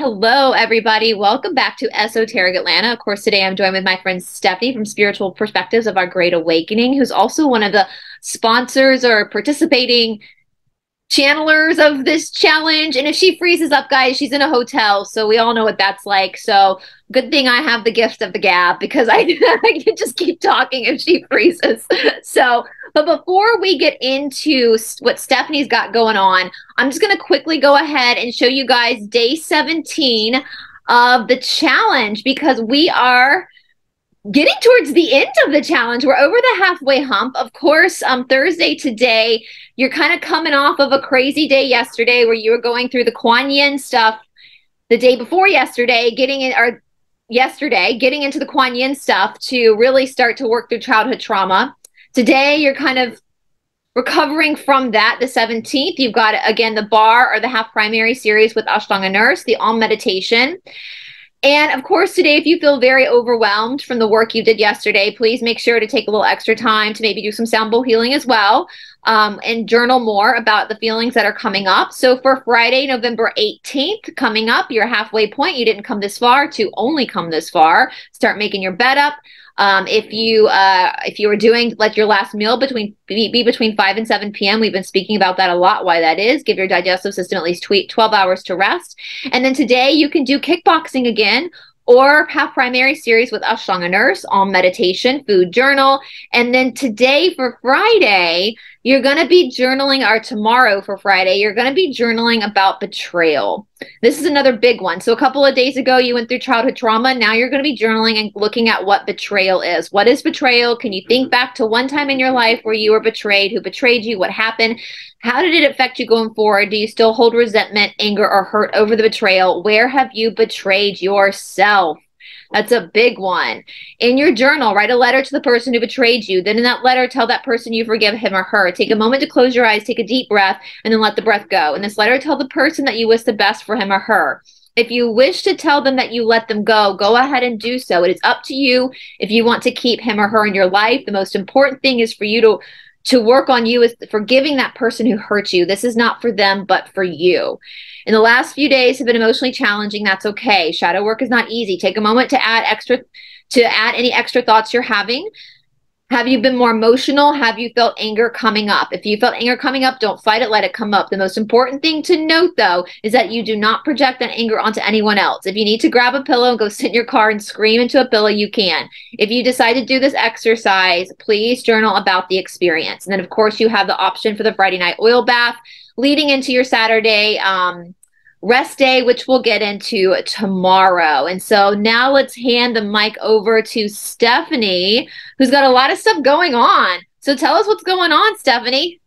Hello, everybody. Welcome back to Esoteric Atlanta. Of course, today I'm joined with my friend Stephanie from Spiritual Perspectives of Our Great Awakening, who's also one of the sponsors or participating channelers of this challenge. And if she freezes up, guys, she's in a hotel. So we all know what that's like. So good thing I have the gift of the gab because I, I can just keep talking if she freezes. So, but before we get into what Stephanie's got going on, I'm just going to quickly go ahead and show you guys day 17 of the challenge because we are getting towards the end of the challenge. We're over the halfway hump. Of course, um, Thursday today, you're kind of coming off of a crazy day yesterday where you were going through the Kuan Yin stuff the day before yesterday, getting in or yesterday, getting into the Kuan Yin stuff to really start to work through childhood trauma. Today, you're kind of recovering from that. The 17th, you've got again the barre or the half primary series with Ashtanga Nurse, the Om meditation. And of course, today, if you feel very overwhelmed from the work you did yesterday, please make sure to take a little extra time to maybe do some sound bowl healing as well um, and journal more about the feelings that are coming up. So for Friday, November 18th, coming up, your halfway point, you didn't come this far to only come this far. Start making your bed up. Um, if you uh, if you were doing like your last meal between be, be, between 5 and 7 p.m. We've been speaking about that a lot. Why that is? Give your digestive system at least 12 hours to rest. And then today you can do kickboxing again or half primary series with Ashtanga Nurse on meditation, food journal. And then today for Friday, you're going to be journaling, our tomorrow for Friday, you're going to be journaling about betrayal. This is another big one. So, a couple of days ago, you went through childhood trauma. Now you're going to be journaling and looking at what betrayal is. What is betrayal? Can you think mm-hmm. back to one time in your life where you were betrayed? Who betrayed you? What happened? How did it affect you going forward? Do you still hold resentment, anger, or hurt over the betrayal? Where have you betrayed yourself? That's a big one. In your journal, write a letter to the person who betrayed you. Then in that letter, tell that person you forgive him or her. Take a moment to close your eyes, take a deep breath, and then let the breath go. In this letter, tell the person that you wish the best for him or her. If you wish to tell them that you let them go, go ahead and do so. It is up to you if you want to keep him or her in your life. The most important thing is for you to to work on you is forgiving that person who hurt you. This is not for them, but for you. In the last few days have been emotionally challenging. That's okay. Shadow work is not easy. Take a moment to add extra to add any extra thoughts you're having. Have you been more emotional? Have you felt anger coming up? If you felt anger coming up, don't fight it, let it come up. The most important thing to note, though, is that you do not project that anger onto anyone else. If you need to grab a pillow and go sit in your car and scream into a pillow, you can. If you decide to do this exercise, please journal about the experience. And then, of course, you have the option for the Friday night oil bath leading into your Saturday. Um, rest day, which we'll get into tomorrow. And so now let's hand the mic over to Stephanie, who's got a lot of stuff going on. So tell us what's going on, Stephanie.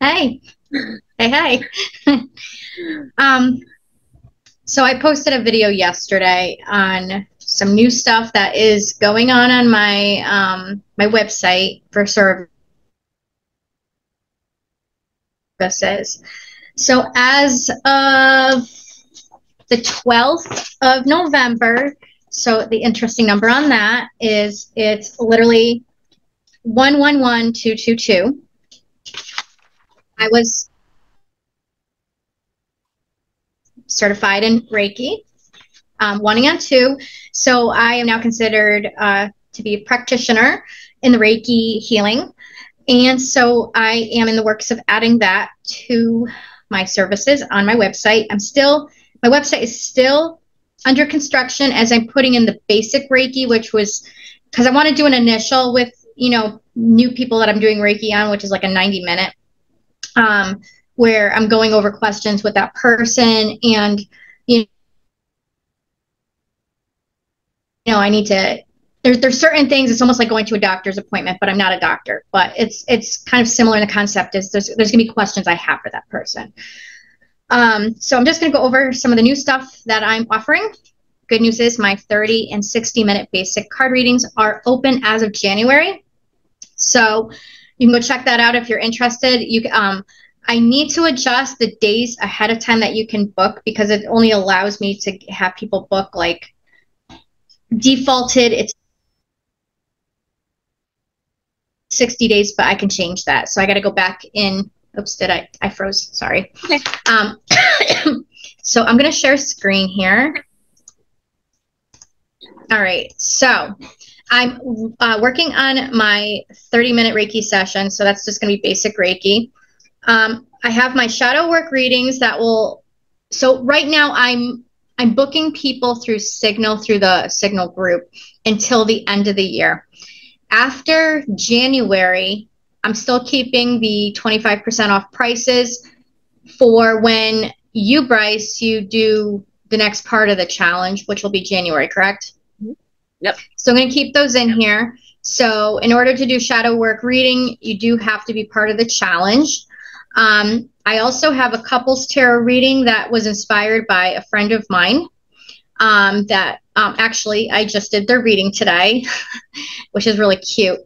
Hey. Hey, hey. um, so I posted a video yesterday on some new stuff that is going on on my um, my website for services. So as of the 12th of November, so the interesting number on that is it's literally 111222. I was certified in Reiki, um, one and two. So I am now considered uh, to be a practitioner in the Reiki healing. And so I am in the works of adding that to my services on my website. I'm still, my website is still under construction as I'm putting in the basic Reiki, which was because I want to do an initial with, you know, new people that I'm doing Reiki on, which is like a 90 minute, um, where I'm going over questions with that person and, you know, I need to there's there's certain things it's almost like going to a doctor's appointment but i'm not a doctor. But it's it's kind of similar in the concept is there's, there's going to be questions i have for that person. Um, so i'm just going to go over some of the new stuff that i'm offering. Good news is my 30 and 60 minute basic card readings are open as of january. So you can go check that out if you're interested. You um, I need to adjust the days ahead of time that you can book because it only allows me to have people book like defaulted it's 60 days, but I can change that. So I got to go back in. Oops, did I? I froze. Sorry. Okay. Um, So I'm going to share screen here. All right. So I'm uh, working on my 30 minute Reiki session. So that's just going to be basic Reiki. Um, I have my shadow work readings that will. So right now I'm I'm booking people through Signal through the Signal group until the end of the year. After January, I'm still keeping the 25% off prices for when you, Brice, you do the next part of the challenge, which will be January, correct? Yep. So I'm going to keep those in here. So in order to do shadow work reading, you do have to be part of the challenge. Um, I also have a couples tarot reading that was inspired by a friend of mine um, that um, actually I just did their reading today, which is really cute.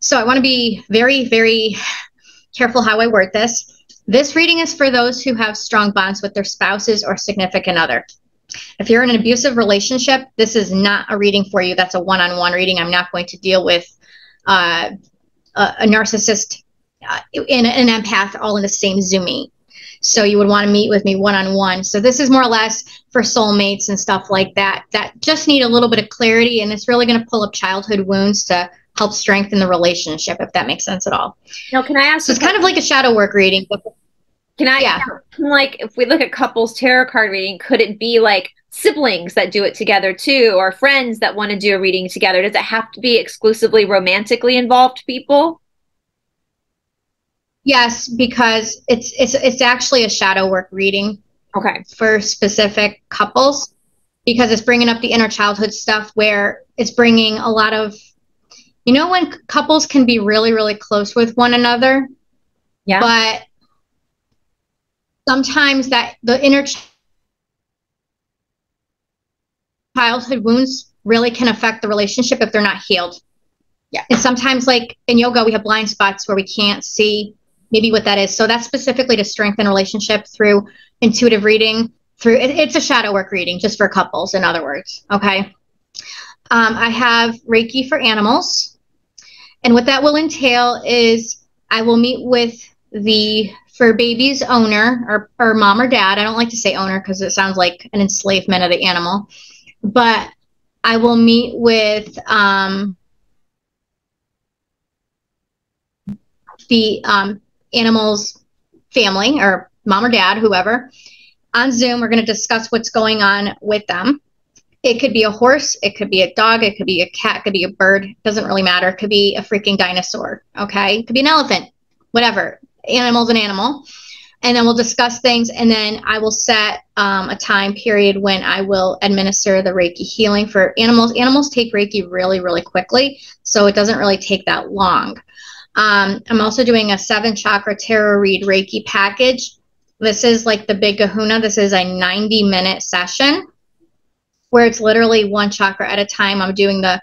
So I want to be very, very careful how I word this. This reading is for those who have strong bonds with their spouses or significant other. If you're in an abusive relationship, this is not a reading for you. That's a one on one reading. I'm not going to deal with uh, a, a, narcissist uh, and an empath all in the same Zoom. So you would want to meet with me one on one. So this is more or less for soulmates and stuff like that that just need a little bit of clarity. And it's really going to pull up childhood wounds to help strengthen the relationship, if that makes sense at all. Now, can I ask? So it's kind of like a shadow work reading. Can I? Yeah. Like, if we look at couples tarot card reading, could it be like siblings that do it together too, or friends that want to do a reading together? Does it have to be exclusively romantically involved people? Yes, because it's it's it's actually a shadow work reading. Okay. For specific couples, because it's bringing up the inner childhood stuff where it's bringing a lot of, you know, when couples can be really really close with one another. Yeah. But sometimes that the inner childhood wounds really can affect the relationship if they're not healed. Yeah. And sometimes, like in yoga, we have blind spots where we can't see maybe what that is. So that's specifically to strengthen relationship through intuitive reading. Through it, it's a shadow work reading just for couples, in other words. Okay. Um, I have Reiki for animals, and what that will entail is I will meet with the for baby's owner or, or mom or dad. I don't like to say owner because it sounds like an enslavement of the animal, but I will meet with um, the um, animal's family or mom or dad, whoever, on Zoom. We're going to discuss what's going on with them. It could be a horse, it could be a dog, it could be a cat, it could be a bird. It doesn't really matter. It could be a freaking dinosaur. Okay. It could be an elephant, whatever animal's an animal. And then we'll discuss things. And then I will set um, a time period when I will administer the Reiki healing for animals. Animals take Reiki really, really quickly. So it doesn't really take that long. Um, I'm also doing a seven chakra tarot read Reiki package. This is like the big kahuna. This is a 90 minute session where it's literally one chakra at a time. I'm doing the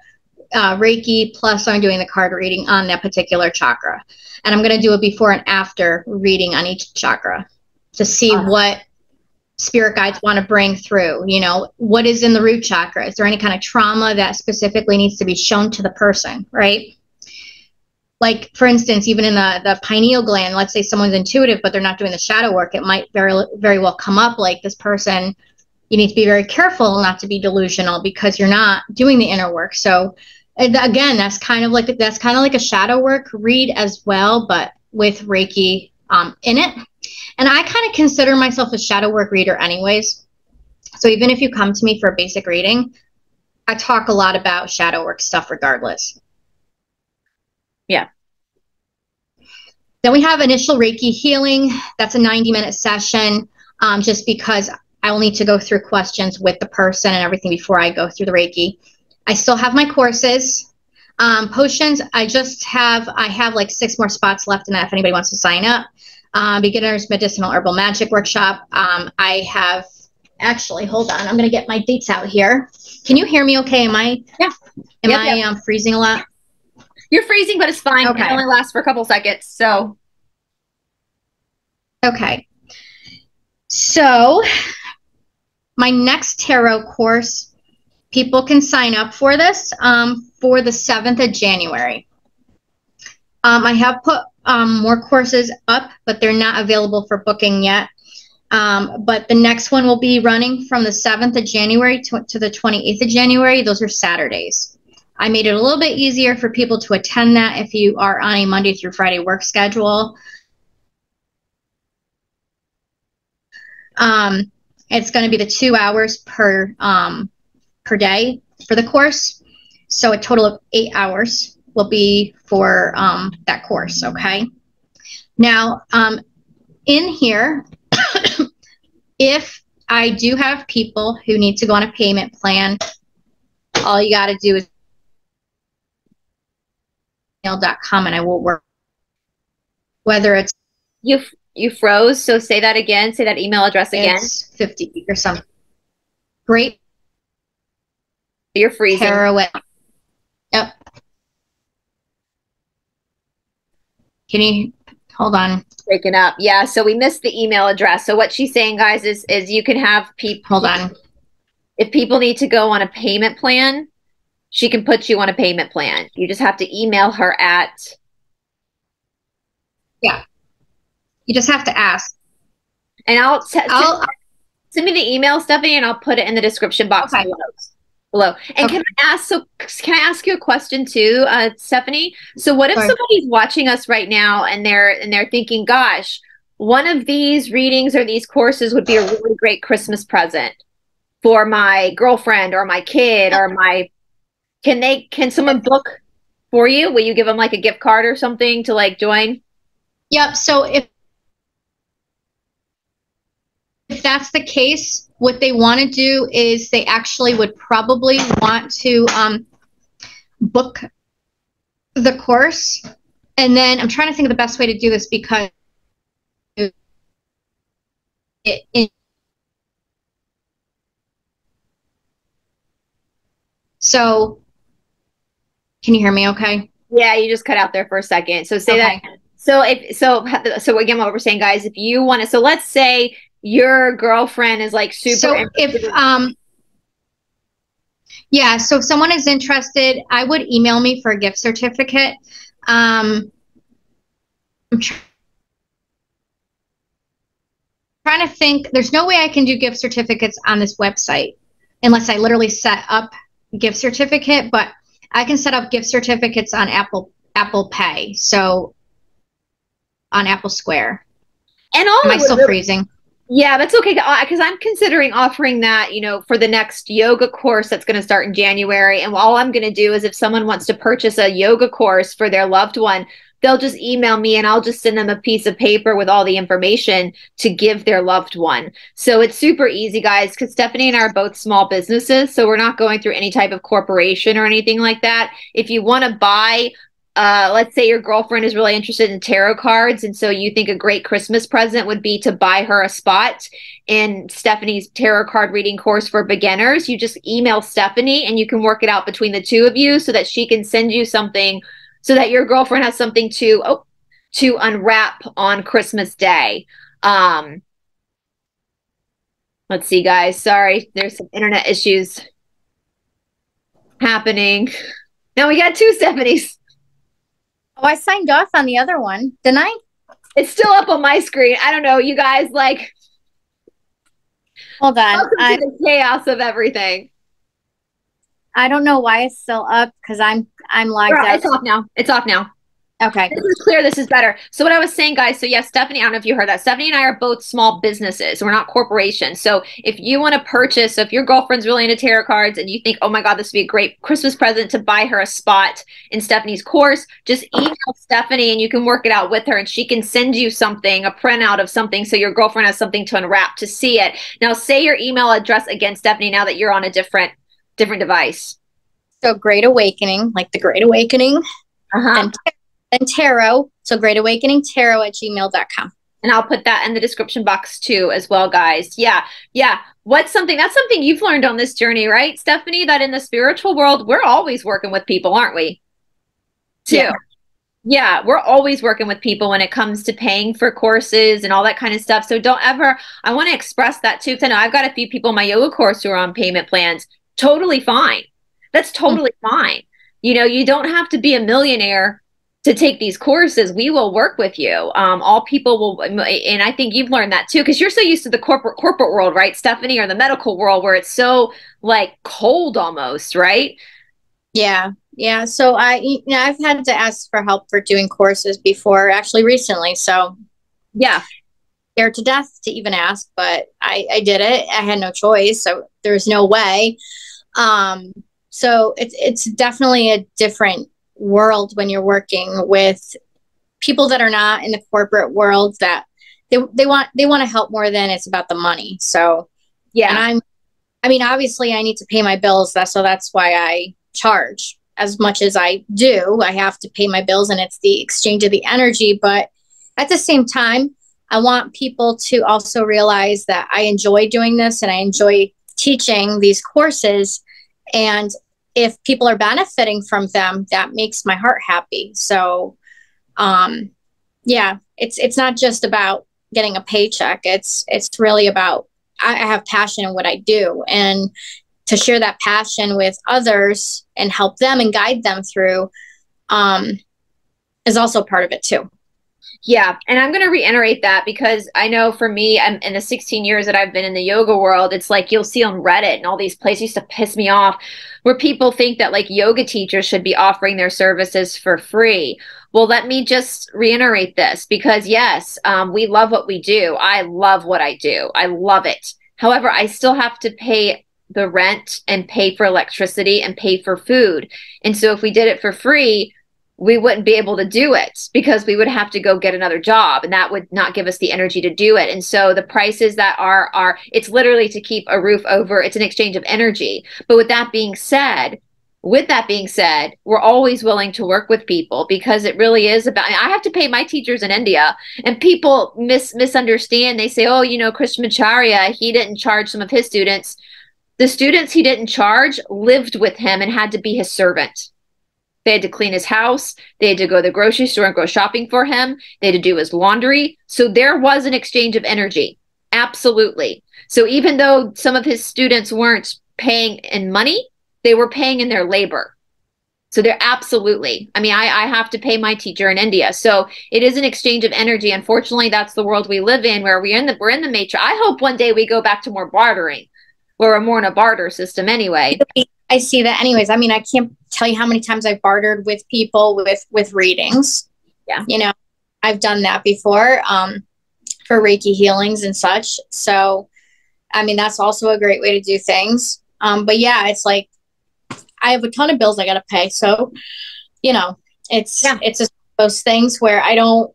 uh, Reiki plus I'm doing the card reading on that particular chakra. And I'm going to do a before and after reading on each chakra to see uh-huh. what spirit guides want to bring through. You know, what is in the root chakra? Is there any kind of trauma that specifically needs to be shown to the person, right? Like, for instance, even in the, the pineal gland, let's say someone's intuitive, but they're not doing the shadow work, it might very, very well come up like this person. You need to be very careful not to be delusional because you're not doing the inner work. So, again, that's kind of like that's kind of like a shadow work read as well, but with Reiki um, in it. And I kind of consider myself a shadow work reader, anyways. So even if you come to me for a basic reading, I talk a lot about shadow work stuff, regardless. Yeah. Then we have initial Reiki healing. That's a 90 minute session, um, just because I will need to go through questions with the person and everything before I go through the Reiki. I still have my courses. Um, potions, I just have, I have like six more spots left in that if anybody wants to sign up. Um, beginner's Medicinal Herbal Magic Workshop. Um, I have, actually, hold on, I'm going to get my dates out here. Can you hear me okay? Am I, yeah. Am yep, I yep. Um, freezing a lot? You're freezing, but it's fine. Okay. It only lasts for a couple seconds. So, okay. So, my next tarot course people can sign up for this um, for the 7th of January. Um, I have put um, more courses up, but they're not available for booking yet. Um, but the next one will be running from the 7th of January to, to the 28th of January. Those are Saturdays. I made it a little bit easier for people to attend that if you are on a Monday through Friday work schedule. Um, it's going to be the two hours per um, per day for the course. So a total of eight hours will be for um, that course. Okay. Now, um, in here, if I do have people who need to go on a payment plan, all you got to do is email.com and I will work. Whether it's you you froze so say that again say that email address again. 50 or something. Great. You're freezing. Tearaway. yep. Can you hold on. Breaking up. Yeah so we missed the email address. So what she's saying guys is is you can have people hold on. if people need to go on a payment plan she can put you on a payment plan. You just have to email her at. Yeah. You just have to ask. And I'll, t- I'll send, send me the email, Stephanie, and I'll put it in the description box okay. below. Below. And okay. can I ask? So, can I ask you a question too, uh, Stephanie? So, what if Sorry. somebody's watching us right now and they're and they're thinking, "Gosh, one of these readings or these courses would be a really great Christmas present for my girlfriend or my kid or my can they? Can someone book for you? Will you give them like a gift card or something to like join? Yep. So if if that's the case, what they want to do is they actually would probably want to um, book the course. And then I'm trying to think of the best way to do this because it, it, so can you hear me okay? Yeah, you just cut out there for a second. So say okay. that. So if so so again what we're saying guys, if you want to so let's say your girlfriend is like super So if um yeah, so if someone is interested, I would email me for a gift certificate. Um I'm tr- trying to think there's no way I can do gift certificates on this website unless I literally set up gift certificate, but I can set up gift certificates on Apple Apple Pay. So on Apple Square. And all am I still really, freezing? Yeah, that's okay because uh, I'm considering offering that, you know, for the next yoga course that's going to start in January. And all I'm going to do is if someone wants to purchase a yoga course for their loved one, they'll just email me and I'll just send them a piece of paper with all the information to give their loved one. So it's super easy, guys, because Stephanie and I are both small businesses. So we're not going through any type of corporation or anything like that. If you want to buy uh, let's say your girlfriend is really interested in tarot cards, and so you think a great Christmas present would be to buy her a spot in Stephanie's tarot card reading course for beginners. You just email Stephanie, and you can work it out between the two of you so that she can send you something so that your girlfriend has something to oh, to unwrap on Christmas Day. Um, let's see, guys. Sorry, there's some internet issues happening. Now we got two Stephanies. Oh, I signed off on the other one, didn't I? It's still up on my screen. I don't know, you guys. Like, hold on. Welcome I, the chaos of everything. I don't know why it's still up because I'm I'm logged out. It's off now. It's off now. Okay. This is clear. This is better. So what I was saying, guys. So yes, Stephanie. I don't know if you heard that. Stephanie and I are both small businesses. We're not corporations. So if you want to purchase, so if your girlfriend's really into tarot cards and you think, oh my god, this would be a great Christmas present to buy her a spot in Stephanie's course, just email Stephanie and you can work it out with her, and she can send you something, a printout of something, so your girlfriend has something to unwrap to see it. Now say your email address again, Stephanie. Now that you're on a different different device. So Great Awakening, like the Great Awakening, uh-huh. and, and tarot. So Great Awakening Tarot at gmail.com. And I'll put that in the description box too, as well, guys. Yeah. Yeah. What's something that's something you've learned on this journey, right, Stephanie? That in the spiritual world, we're always working with people, aren't we? Too. Yeah. Yeah, we're always working with people when it comes to paying for courses and all that kind of stuff. So don't ever, I want to express that too. Because I know I've got a few people in my yoga course who are on payment plans. Totally fine. That's totally mm-hmm. fine. You know, you don't have to be a millionaire to take these courses, we will work with you. Um, all people will, and I think you've learned that too, because you're so used to the corporate corporate world, right, Stephanie, or the medical world where it's so like cold almost, right? Yeah, yeah. So I, you know, I've had to ask for help for doing courses before, actually recently. So yeah, scared to death to even ask, but I, I did it. I had no choice, so there's no way. Um, so it's it's definitely a different world when you're working with people that are not in the corporate world that they, they want they want to help more than it's about the money. So yeah. and i'm i mean obviously i need to pay my bills. That so that's why i charge as much as i do. I have to pay my bills and it's the exchange of the energy. But at the same time i want people to also realize that i enjoy doing this and i enjoy teaching these courses and if people are benefiting from them, that makes my heart happy. So, um, yeah, it's it's not just about getting a paycheck. It's it's really about I, I have passion in what I do, and to share that passion with others and help them and guide them through um, is also part of it too. Yeah, and I'm going to reiterate that because I know for me, I'm, in the 16 years that I've been in the yoga world, it's like you'll see on Reddit and all these places used to piss me off where people think that like yoga teachers should be offering their services for free. Well, let me just reiterate this because yes, um, we love what we do. I love what I do. I love it. However, I still have to pay the rent and pay for electricity and pay for food. And so if we did it for free, we wouldn't be able to do it because we would have to go get another job and that would not give us the energy to do it. And so the prices that are are it's literally to keep a roof over it's an exchange of energy. But with that being said with that being said we're always willing to work with people because it really is about i have to pay my teachers in india and people mis misunderstand. They say oh you know krishnamacharya he didn't charge some of his students. The students he didn't charge lived with him and had to be his servant they had to clean his house. They had to go to the grocery store and go shopping for him. They had to do his laundry. So there was an exchange of energy. Absolutely. So even though some of his students weren't paying in money, they were paying in their labor. So they're absolutely. I mean, I, I have to pay my teacher in India. So it is an exchange of energy. Unfortunately, that's the world we live in where we're in the we're in the matrix. I hope one day we go back to more bartering. Where we're more in a barter system anyway. I see that anyways. I mean, I can't tell you how many times I've bartered with people with with readings. Yeah. You know, I've done that before um, for Reiki healings and such. So, I mean, that's also a great way to do things. Um, but yeah, it's like I have a ton of bills I got to pay. So, you know, it's yeah. it's just those things where I don't.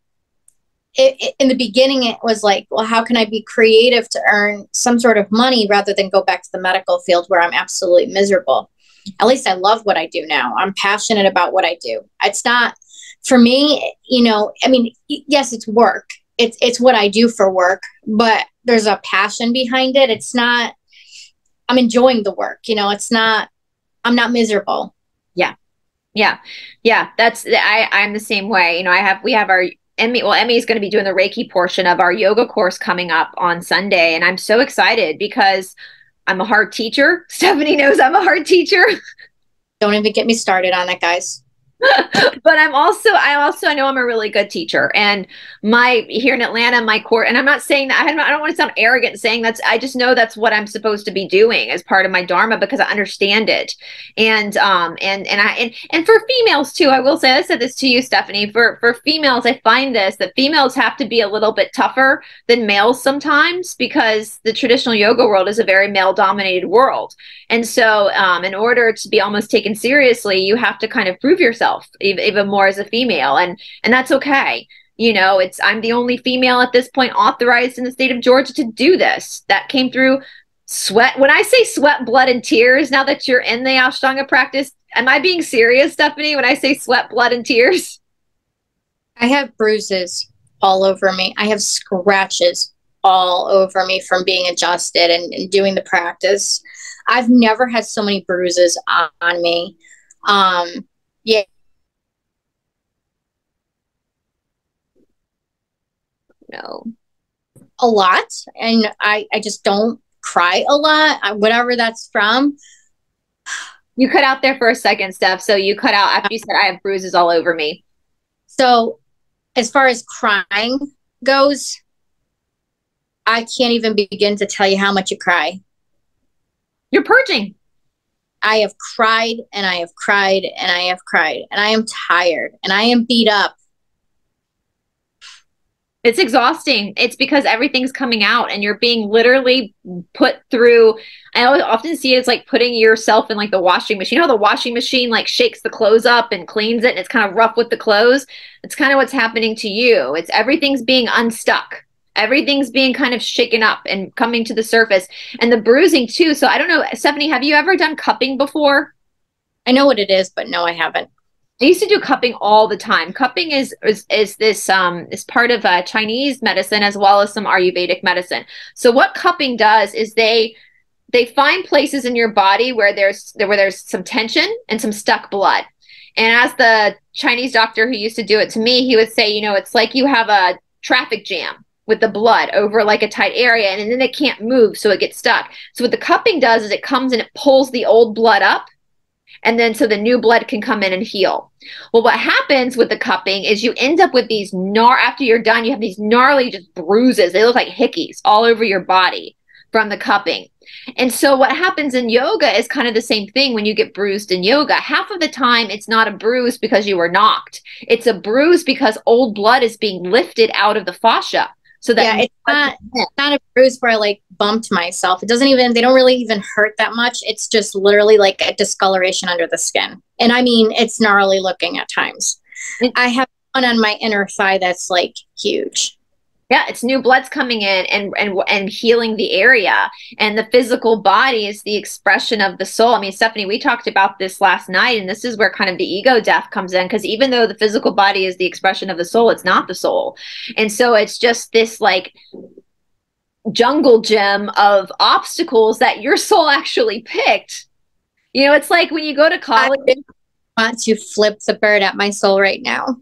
It, it, in the beginning, it was like, well, how can I be creative to earn some sort of money rather than go back to the medical field where I'm absolutely miserable? at least I love what I do now. I'm passionate about what I do. It's not for me, you know, I mean, yes, it's work. It's it's what I do for work, but there's a passion behind it. It's not I'm enjoying the work, you know, it's not I'm not miserable. Yeah. Yeah. Yeah, that's I I'm the same way. You know, I have we have our Emmy, well, Emmy is going to be doing the Reiki portion of our yoga course coming up on Sunday. And I'm so excited because I'm a hard teacher. Stephanie knows I'm a hard teacher. Don't even get me started on that, guys. but I'm also I also I know I'm a really good teacher. And my here in Atlanta my court and I'm not saying that I don't, I don't want to sound arrogant saying that's I just know that's what I'm supposed to be doing as part of my dharma because I understand it. And um and and I and, and for females too I will say I said this to you Stephanie for for females I find this that females have to be a little bit tougher than males sometimes because the traditional yoga world is a very male dominated world. And so um in order to be almost taken seriously you have to kind of prove yourself myself even more as a female and and that's okay. You know it's i'm the only female at this point authorized in the state of georgia to do this. That came through sweat when i say sweat blood and tears now that you're in the ashtanga practice am i being serious stephanie when i say sweat blood and tears? I have bruises all over me. I have scratches all over me from being adjusted and, and doing the practice. I've never had so many bruises on, on me. Um yeah. No. A lot. And I, I just don't cry a lot, uh, whatever that's from. You cut out there for a second, Steph. So you cut out after you said, I have bruises all over me. So, as far as crying goes, I can't even begin to tell you how much you cry. You're purging. I have cried and I have cried and I have cried and I am tired and I am beat up it's exhausting. It's because everything's coming out and you're being literally put through. I often see it as like putting yourself in like the washing machine. You know how the washing machine like shakes the clothes up and cleans it and it's kind of rough with the clothes? It's kind of what's happening to you. It's everything's being unstuck. Everything's being kind of shaken up and coming to the surface. And the bruising too. So I don't know, Stephanie, have you ever done cupping before? I know what it is, but no, I haven't. I used to do cupping all the time. Cupping is is, is this um is part of uh, Chinese medicine as well as some Ayurvedic medicine. So what cupping does is they they find places in your body where there's where there's some tension and some stuck blood. And as the Chinese doctor who used to do it to me, he would say, you know, it's like you have a traffic jam with the blood over like a tight area and then it can't move so it gets stuck. So what the cupping does is it comes and it pulls the old blood up and then so the new blood can come in and heal. Well, what happens with the cupping is you end up with these gnar after you're done, you have these gnarly just bruises. They look like hickeys all over your body from the cupping. And so what happens in yoga is kind of the same thing when you get bruised in yoga. Half of the time it's not a bruise because you were knocked. It's a bruise because old blood is being lifted out of the fascia. So that yeah, it's not, not a bruise where I like bumped myself. It doesn't even, they don't really even hurt that much. It's just literally like a discoloration under the skin. And I mean, it's gnarly looking at times. I have one on my inner thigh that's like huge yeah it's new blood's coming in and and and healing the area. And the physical body is the expression of the soul. I mean stephanie we talked about this last night and this is where kind of the ego death comes in because even though the physical body is the expression of the soul it's not the soul. And so it's just this like jungle gym of obstacles that your soul actually picked. You know it's like when you go to college. I want to flip the bird at my soul right now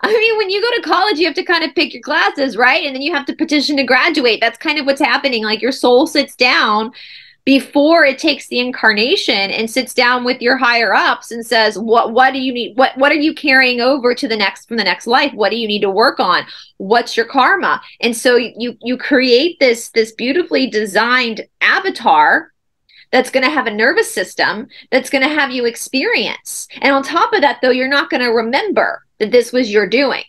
I mean, when you go to college, you have to kind of pick your classes, right? And then you have to petition to graduate. That's kind of what's happening. Like your soul sits down before it takes the incarnation and sits down with your higher ups and says what what do you need what what are you carrying over to the next from the next life what do you need to work on what's your karma and so you you create this this beautifully designed avatar that's going to have a nervous system that's going to have you experience and on top of that though you're not going to remember that this was your doing.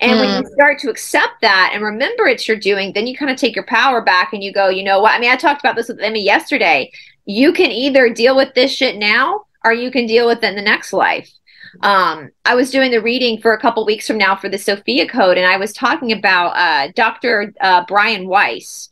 And mm. when you hmm. start to accept that and remember it's your doing, then you kind of take your power back and you go, you know what? I mean, I talked about this with Emmy yesterday. You can either deal with this shit now or you can deal with it in the next life. Um, I was doing the reading for a couple weeks from now for the Sophia Code, and I was talking about uh, Dr. Uh, Brian Weiss,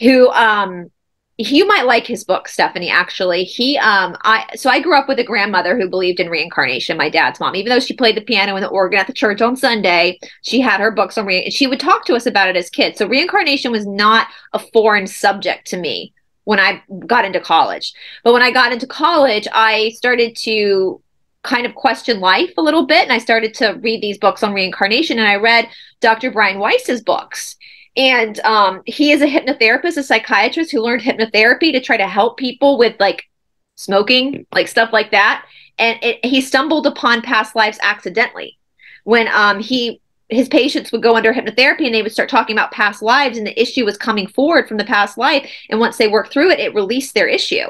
who um, you might like his book stephanie actually. He um i so i grew up with a grandmother who believed in reincarnation my dad's mom. Even though she played the piano and the organ at the church on sunday she had her books on re- she would talk to us about it as kids. So reincarnation was not a foreign subject to me when i got into college. But when i got into college i started to kind of question life a little bit and i started to read these books on reincarnation. And i read dr brian weiss's books and um, he is a hypnotherapist, a psychiatrist who learned hypnotherapy to try to help people with like smoking, like stuff like that. And it, he stumbled upon past lives accidentally. When um, he his patients would go under hypnotherapy and they would start talking about past lives and the issue was coming forward from the past life. And once they worked through it it released their issue.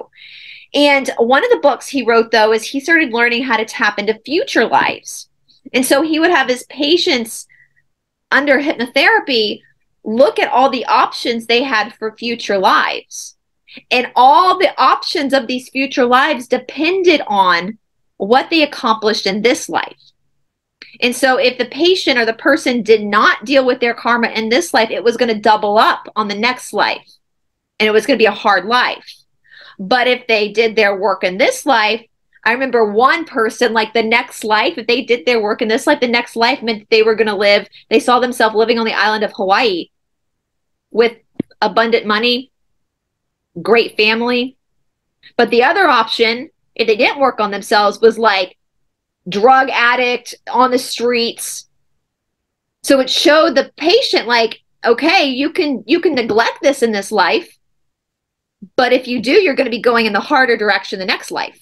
And one of the books he wrote though is he started learning how to tap into future lives. And so he would have his patients under hypnotherapy look at all the options they had for future lives. And all the options of these future lives depended on what they accomplished in this life. And so, if the patient or the person did not deal with their karma in this life, it was going to double up on the next life. And it was going to be a hard life. But if they did their work in this life, I remember one person, like the next life, if they did their work in this life, the next life meant they were going to live, they saw themselves living on the island of Hawaii with abundant money, great family. But the other option, if they didn't work on themselves, was like drug addict on the streets. So it showed the patient like, okay, you can you can neglect this in this life, but if you do, you're going to be going in the harder direction the next life.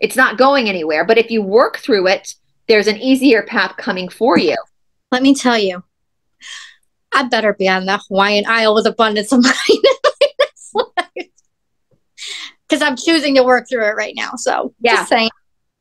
It's not going anywhere. But if you work through it, there's an easier path coming for you. Let me tell you, I better be on the Hawaiian Isle with abundance of money because I'm choosing to work through it right now. So yeah, just saying.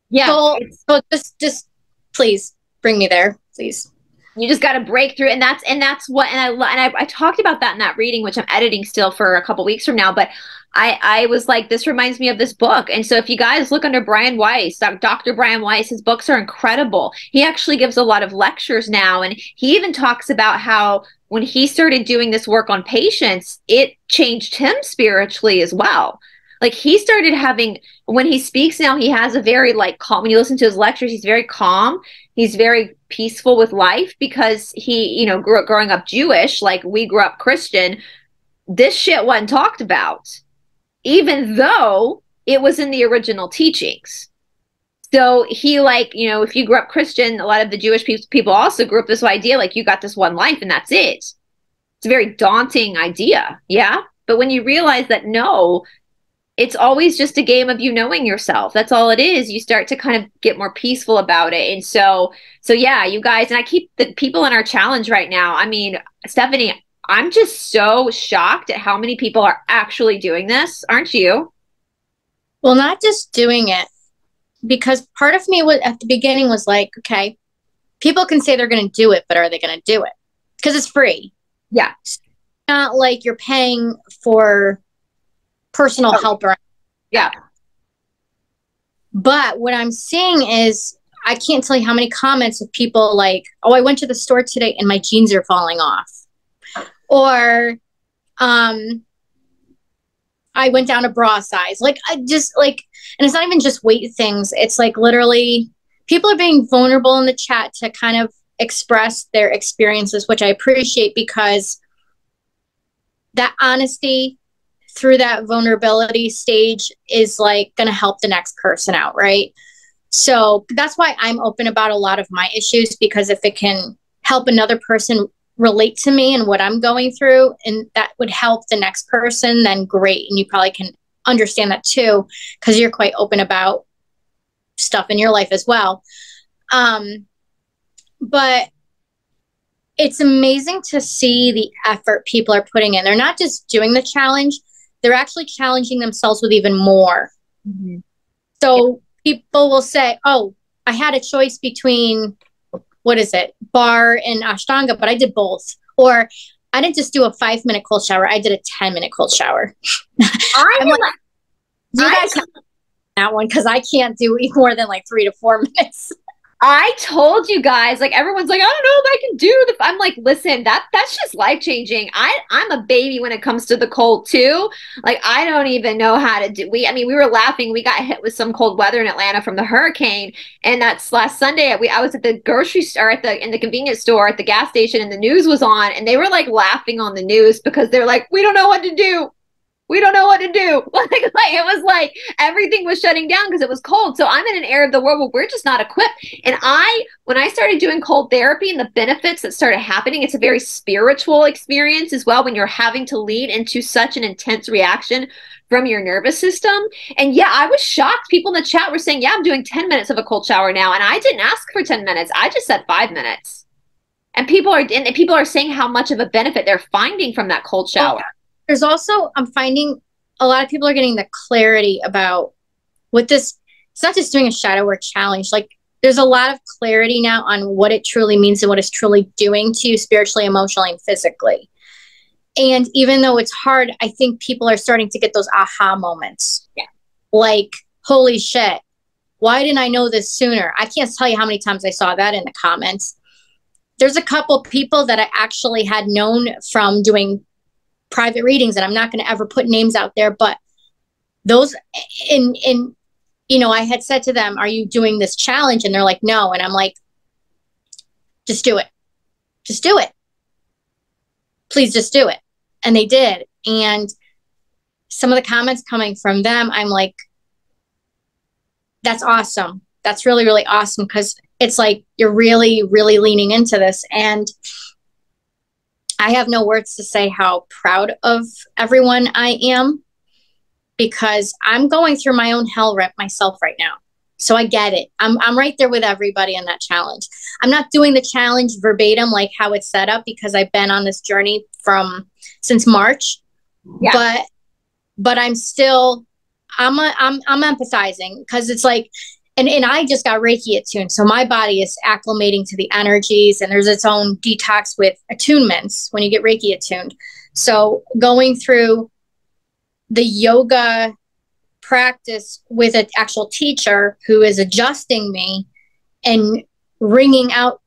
Yeah. So, so just just please bring me there, please. You just got to break through, and that's and that's what and I and I, I talked about that in that reading, which I'm editing still for a couple weeks from now. But I I was like, this reminds me of this book, and so if you guys look under Brian Weiss, Dr. Brian Weiss, his books are incredible. He actually gives a lot of lectures now, and he even talks about how when he started doing this work on patients, it changed him spiritually as well like he started having when he speaks now he has a very like calm when you listen to his lectures he's very calm he's very peaceful with life because he you know grew up growing up jewish like we grew up christian this shit wasn't talked about even though it was in the original teachings. So he like you know if you grew up christian a lot of the jewish people people also grew up this idea like you got this one life and that's it. It's a very daunting idea yeah? But when you realize that no it's always just a game of you knowing yourself. That's all it is. You start to kind of get more peaceful about it. And so so yeah you guys and i keep the people in our challenge right now. I mean stephanie i'm just so shocked at how many people are actually doing this. Aren't you? Well not just doing it because part of me was at the beginning was like okay people can say they're going to do it but are they going to do it? Because it's free. Yeah. It's not like you're paying for personal oh. helper. Yeah. But what I'm seeing is I can't tell you how many comments of people like, "Oh, I went to the store today and my jeans are falling off," or, um, I went down a bra size. Like, I just like, and it's not even just weight things. It's like literally people are being vulnerable in the chat to kind of express their experiences, which I appreciate because that honesty through that vulnerability stage is like going to help the next person out, right? So that's why I'm open about a lot of my issues because if it can help another person relate to me and what I'm going through, and that would help the next person, then great. And you probably can understand that too because you're quite open about stuff in your life as well. Um, but it's amazing to see the effort people are putting in. They're not just doing the challenge, they're actually challenging themselves with even more. Mm-hmm. So yeah. people will say, "Oh, I had a choice between what is it, barre and ashtanga, but I did both." Or I didn't just do a five minute cold shower; I did a ten minute cold shower. I'm like, you guys that one because I can't do more than like three to four minutes. I told you guys, like everyone's like, I don't know if I can do the. I'm like, listen, that that's just life changing. I I'm a baby when it comes to the cold too. Like I don't even know how to do. We I mean, we were laughing. We got hit with some cold weather in Atlanta from the hurricane, and that's last Sunday. We I was at the grocery store at the in the convenience store at the gas station, and the news was on, and they were like laughing on the news because they're like, we don't know what to do we don't know what to do. Like, like it was like everything was shutting down because it was cold. So I'm in an area of the world where we're just not equipped. And I, when I started doing cold therapy and the benefits that started happening, it's a very spiritual experience as well when you're having to lead into such an intense reaction from your nervous system. And yeah, I was shocked. People in the chat were saying, Yeah, I'm doing 10 minutes of a cold shower now. And I didn't ask for 10 minutes. I just said five minutes. And people are and people are saying how much of a benefit they're finding from that cold oh, shower. There's also i'm finding a lot of people are getting the clarity about what this it's not just doing a shadow work challenge like there's a lot of clarity now on what it truly means and what it's truly doing to you spiritually emotionally and physically. And even though it's hard i think people are starting to get those aha moments. Yeah. Like holy shit why didn't i know this sooner? I can't tell you how many times i saw that in the comments. There's a couple people that i actually had known from doing private readings and I'm not going to ever put names out there, but those in in you know, I had said to them, "Are you doing this challenge?" and they're like, "No." And I'm like, "Just do it. Just do it. Please just do it." And they did. And some of the comments coming from them, I'm like, "That's awesome. That's really really awesome because it's like you're really really leaning into this and I have no words to say how proud of everyone I am because I'm going through my own hell rip myself right now. So I get it. I'm, I'm right there with everybody on that challenge. I'm not doing the challenge verbatim like how it's set up because I've been on this journey from since March. Yeah. But but I'm still I'm a, I'm I'm empathizing because it's like and and I just got Reiki attuned, so my body is acclimating to the energies, and there's its own detox with attunements when you get Reiki attuned. So going through the yoga practice with an actual teacher who is adjusting me and wringing out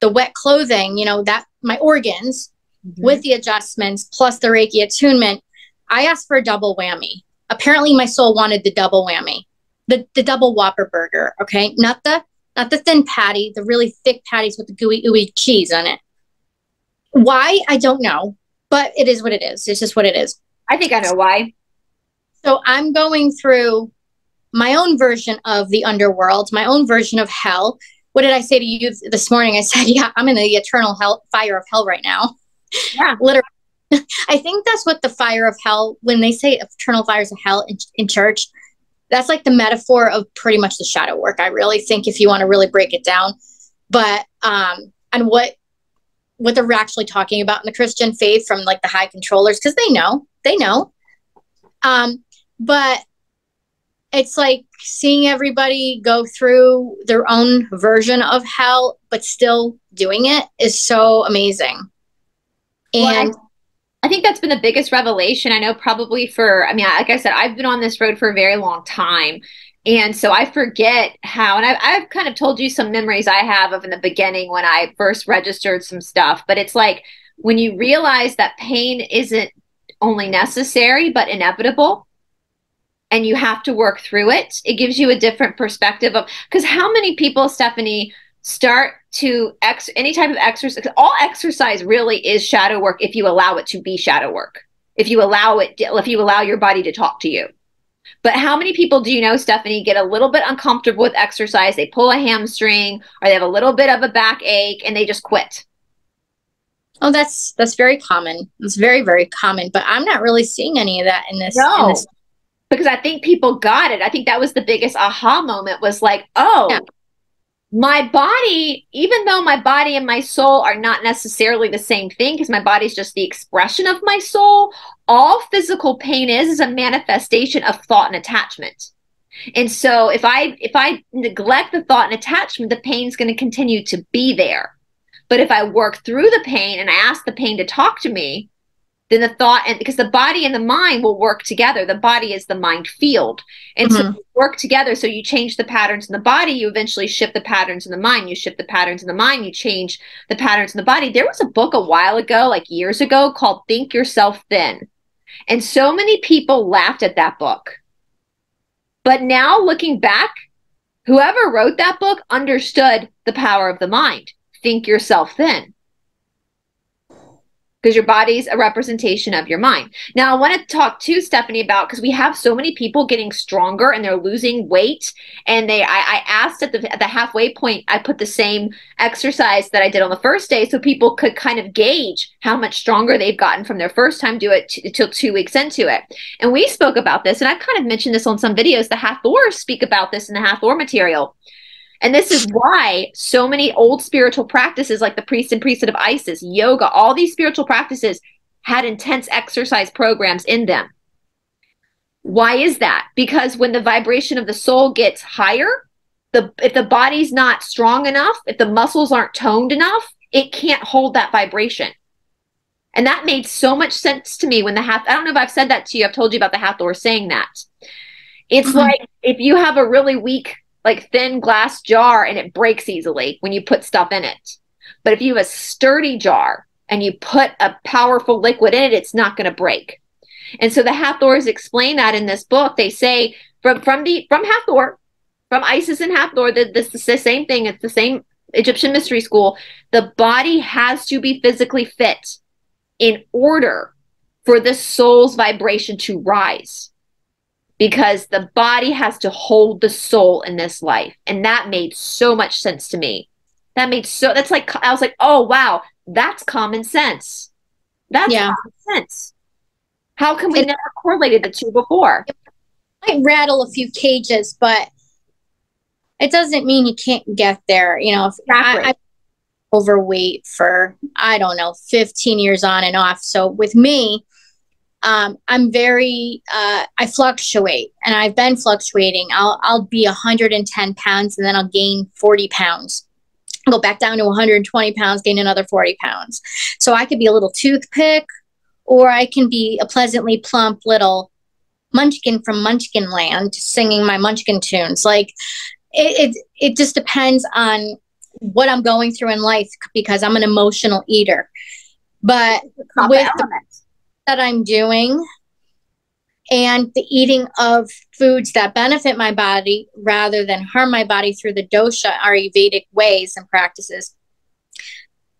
the wet clothing, you know, that my organs mm-hmm. with the adjustments plus the Reiki attunement, I asked for a double whammy. Apparently my soul wanted the double whammy. The the double whopper burger, okay? Not the not the thin patty, the really thick patties with the gooey ooey cheese on it. Why? I don't know, but it is what it is. It's just what it is. I think I know why. So I'm going through my own version of the underworld, my own version of hell. What did I say to you this morning? I said, "Yeah, I'm in the eternal hell fire of hell right now." Yeah, literally. I think that's what the fire of hell, when they say eternal fires of hell in, in church, that's like the metaphor of pretty much the shadow work. I really think if you want to really break it down, but um, and what what they're actually talking about in the Christian faith from like the high controllers because they know they know. Um, but it's like seeing everybody go through their own version of hell, but still doing it is so amazing. And well, I, think that's been the biggest revelation. I know probably for, I mean, like I said, I've been on this road for a very long time. And so I forget how, and I've, I've kind of told you some memories I have of in the beginning when I first registered some stuff, but it's like when you realize that pain isn't only necessary, but inevitable, and you have to work through it, it gives you a different perspective of because how many people, Stephanie, start to ex any type of exercise all exercise really is shadow work if you allow it to be shadow work if you allow it if you allow your body to talk to you but how many people do you know stephanie get a little bit uncomfortable with exercise they pull a hamstring or they have a little bit of a backache and they just quit oh that's that's very common it's very very common but i'm not really seeing any of that in this, no. in this because I think people got it. I think that was the biggest aha moment was like, oh, yeah. My body, even though my body and my soul are not necessarily the same thing, because my body's just the expression of my soul, all physical pain is is a manifestation of thought and attachment. And so if I if I neglect the thought and attachment, the pain's going to continue to be there. But if I work through the pain and I ask the pain to talk to me, then the thought and because the body and the mind will work together. The body is the mind field. And mm-hmm. so work together so you change the patterns in the body you eventually shift the patterns in the mind you shift the patterns in the mind you change the patterns in the body. There was a book a while ago like years ago called think yourself thin. And so many people laughed at that book. But now looking back whoever wrote that book understood the power of the mind. Think yourself thin because your body's a representation of your mind. Now, I want to talk to Stephanie about because we have so many people getting stronger and they're losing weight. And they, I, I asked at the at the halfway point, I put the same exercise that I did on the first day, so people could kind of gauge how much stronger they've gotten from their first time do it until two weeks into it. And we spoke about this, and I've kind of mentioned this on some videos. The Hathors speak about this in the Hathor material. And this is why so many old spiritual practices, like the priest and priesthood of Isis, yoga, all these spiritual practices had intense exercise programs in them. Why is that? Because when the vibration of the soul gets higher, the if the body's not strong enough, if the muscles aren't toned enough, it can't hold that vibration. And that made so much sense to me when the Hath I don't know if I've said that to you. I've told you about the Hathor saying that. It's mm-hmm. like if you have a really weak like thin glass jar and it breaks easily when you put stuff in it. But if you have a sturdy jar and you put a powerful liquid in it, it's not going to break. And so the Hathors explain that in this book. They say from from the from Hathor, from Isis and Hathor, that this is the same thing. It's the same Egyptian mystery school. The body has to be physically fit in order for the soul's vibration to rise because the body has to hold the soul in this life. And that made so much sense to me. That made so, that's like, I was like, oh, wow, that's common sense. That's yeah. common sense. How can we it, never correlated the two before? It might rattle a few cages, but it doesn't mean you can't get there. You know, if exactly. I, I overweight for I don't know 15 years on and off. So with me, um, I'm very uh, I fluctuate, and I've been fluctuating. I'll I'll be 110 pounds, and then I'll gain 40 pounds. I'll go back down to 120 pounds, gain another 40 pounds. So I could be a little toothpick, or I can be a pleasantly plump little munchkin from Munchkin Land singing my Munchkin tunes. Like it, it, it just depends on what I'm going through in life because I'm an emotional eater. But with that I'm doing and the eating of foods that benefit my body rather than harm my body through the dosha Ayurvedic ways and practices,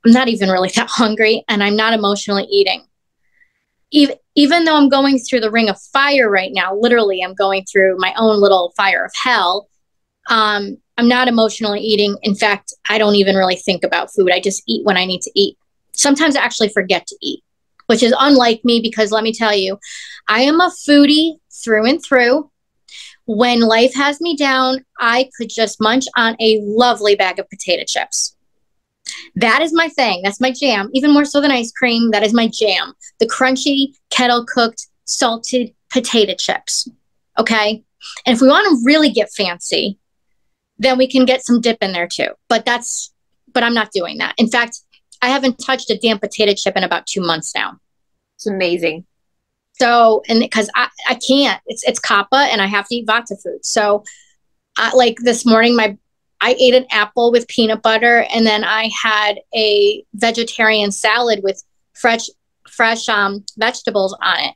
I'm not even really that hungry and I'm not emotionally eating. Even, even though I'm going through the ring of fire right now, literally, I'm going through my own little fire of hell. Um, I'm not emotionally eating. In fact, I don't even really think about food. I just eat when I need to eat. Sometimes I actually forget to eat, which is unlike me because let me tell you, I am a foodie through and through. When life has me down, I could just munch on a lovely bag of potato chips. That is my thing. That's my jam. Even more so than ice cream, that is my jam. The crunchy, kettle cooked, salted potato chips. Okay. And if we want to really get fancy, then we can get some dip in there too. But that's, but I'm not doing that. In fact, I haven't touched a damn potato chip in about two months now. It's amazing. So, and because I, I can't, it's, it's kapha and I have to eat vata food. So, I, like this morning, my, I ate an apple with peanut butter and then I had a vegetarian salad with fresh, fresh um, vegetables on it.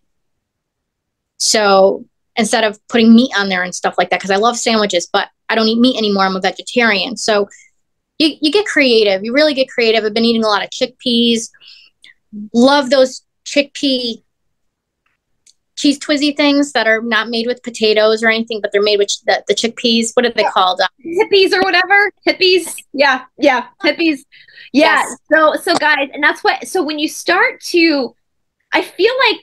So instead of putting meat on there and stuff like that, because I love sandwiches, but I don't eat meat anymore. I'm a vegetarian. So you, you get creative. You really get creative. I've been eating a lot of chickpeas. Love those chickpea cheese twizzy things that are not made with potatoes or anything, but they're made with the, the chickpeas. What are they yeah. called? Um, Hippeas or whatever. Hippeas. Yeah. Yeah. Hippeas. Yeah. Yes. So, so guys, and that's what, so when you start to, I feel like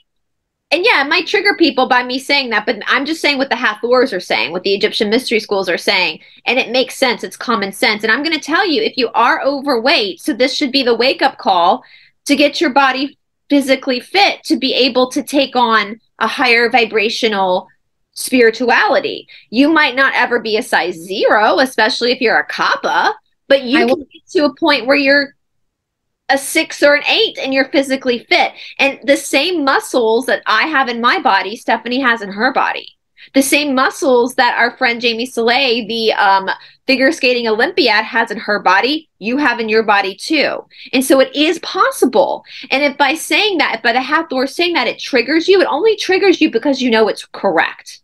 and yeah, it might trigger people by me saying that, but I'm just saying what the Hathors are saying, what the Egyptian mystery schools are saying. And it makes sense. It's common sense. And I'm going to tell you if you are overweight, so this should be the wake up call to get your body physically fit to be able to take on a higher vibrational spirituality. You might not ever be a size zero, especially if you're a kapha, but you I can get to a point where you're a six or an eight and you're physically fit. And the same muscles that I have in my body, Stephanie has in her body. The same muscles that our friend Jamie Salé, the um, figure skating Olympiad, has in her body, you have in your body too. And so it is possible. And if by saying that, if by the Hathor saying that, it triggers you, it only triggers you because you know it's correct.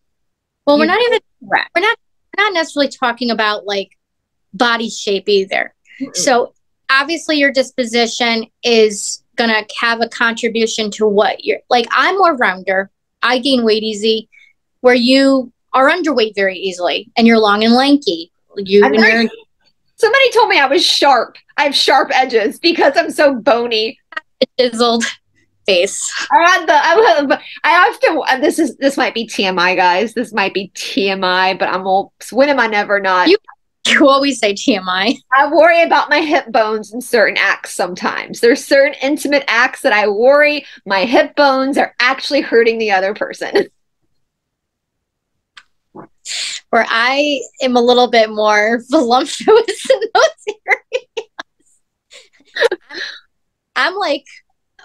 Well, you we're not even correct. We're not we're not necessarily talking about like body shape either. Mm-mm. So obviously your disposition is going to have a contribution to what you're like. I'm more rounder. I gain weight easy, where you are underweight very easily and you're long and lanky. You and very, somebody told me I was sharp. I have sharp edges because I'm so bony. Chiseled face. I had the I have I have uh, to this is this might be TMI guys. This might be TMI, but I'm all when am I never not? You you always say TMI. I worry about my hip bones in certain acts sometimes. There's certain intimate acts that I worry my hip bones are actually hurting the other person. Where I am a little bit more voluptuous in those areas. I'm, like,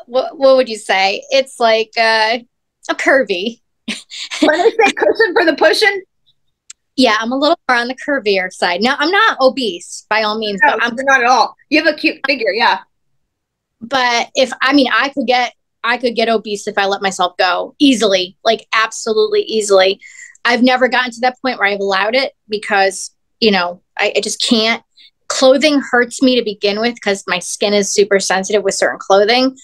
what, what would you say? It's like uh, a curvy. when I say cushion for the pushing, yeah, I'm a little more on the curvier side. Now, I'm not obese by all means. No, I'm not at all. You have a cute figure, yeah. But if I mean, I could get I could get obese if I let myself go easily, like absolutely easily. I've never gotten to that point where I've allowed it because you know I, I just can't. Clothing hurts me to begin with because my skin is super sensitive with certain clothing.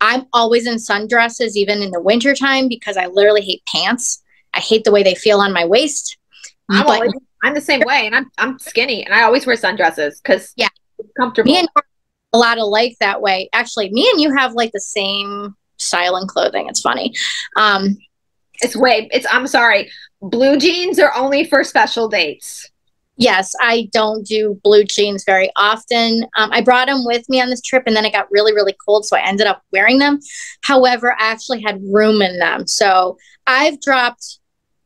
I'm always in sundresses, even in the wintertime, because I literally hate pants. I hate the way they feel on my waist. I'm but, always, I'm the same way, and I'm I'm skinny, and I always wear sundresses because yeah, it's comfortable. Me and a lot of like that way. Actually, me and you have like the same style and clothing. It's funny. Um, it's way. It's. I'm sorry. Blue jeans are only for special dates. yes, I don't do blue jeans very often. Um, I brought them with me on this trip and then it got really, really cold. So I ended up wearing them. However, I actually had room in them. So I've dropped,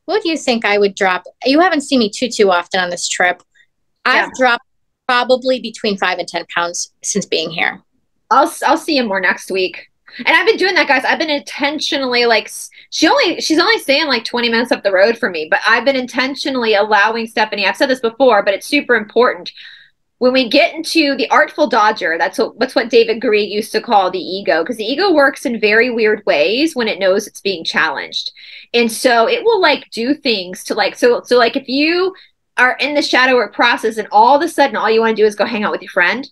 what do you think I would drop? You haven't seen me too, too often on this trip. I've dropped probably between five and 10 pounds since being here. I'll, I'll see you more next week. And I've been doing that, guys. I've been intentionally like she only she's only staying like 20 minutes up the road for me, but I've been intentionally allowing Stephanie. I've said this before, but it's super important. When we get into the artful dodger, that's what that's what David Garrigues used to call the ego, because the ego works in very weird ways when it knows it's being challenged. And so it will like do things to like so so like if you are in the shadow work process and all of a sudden all you want to do is go hang out with your friend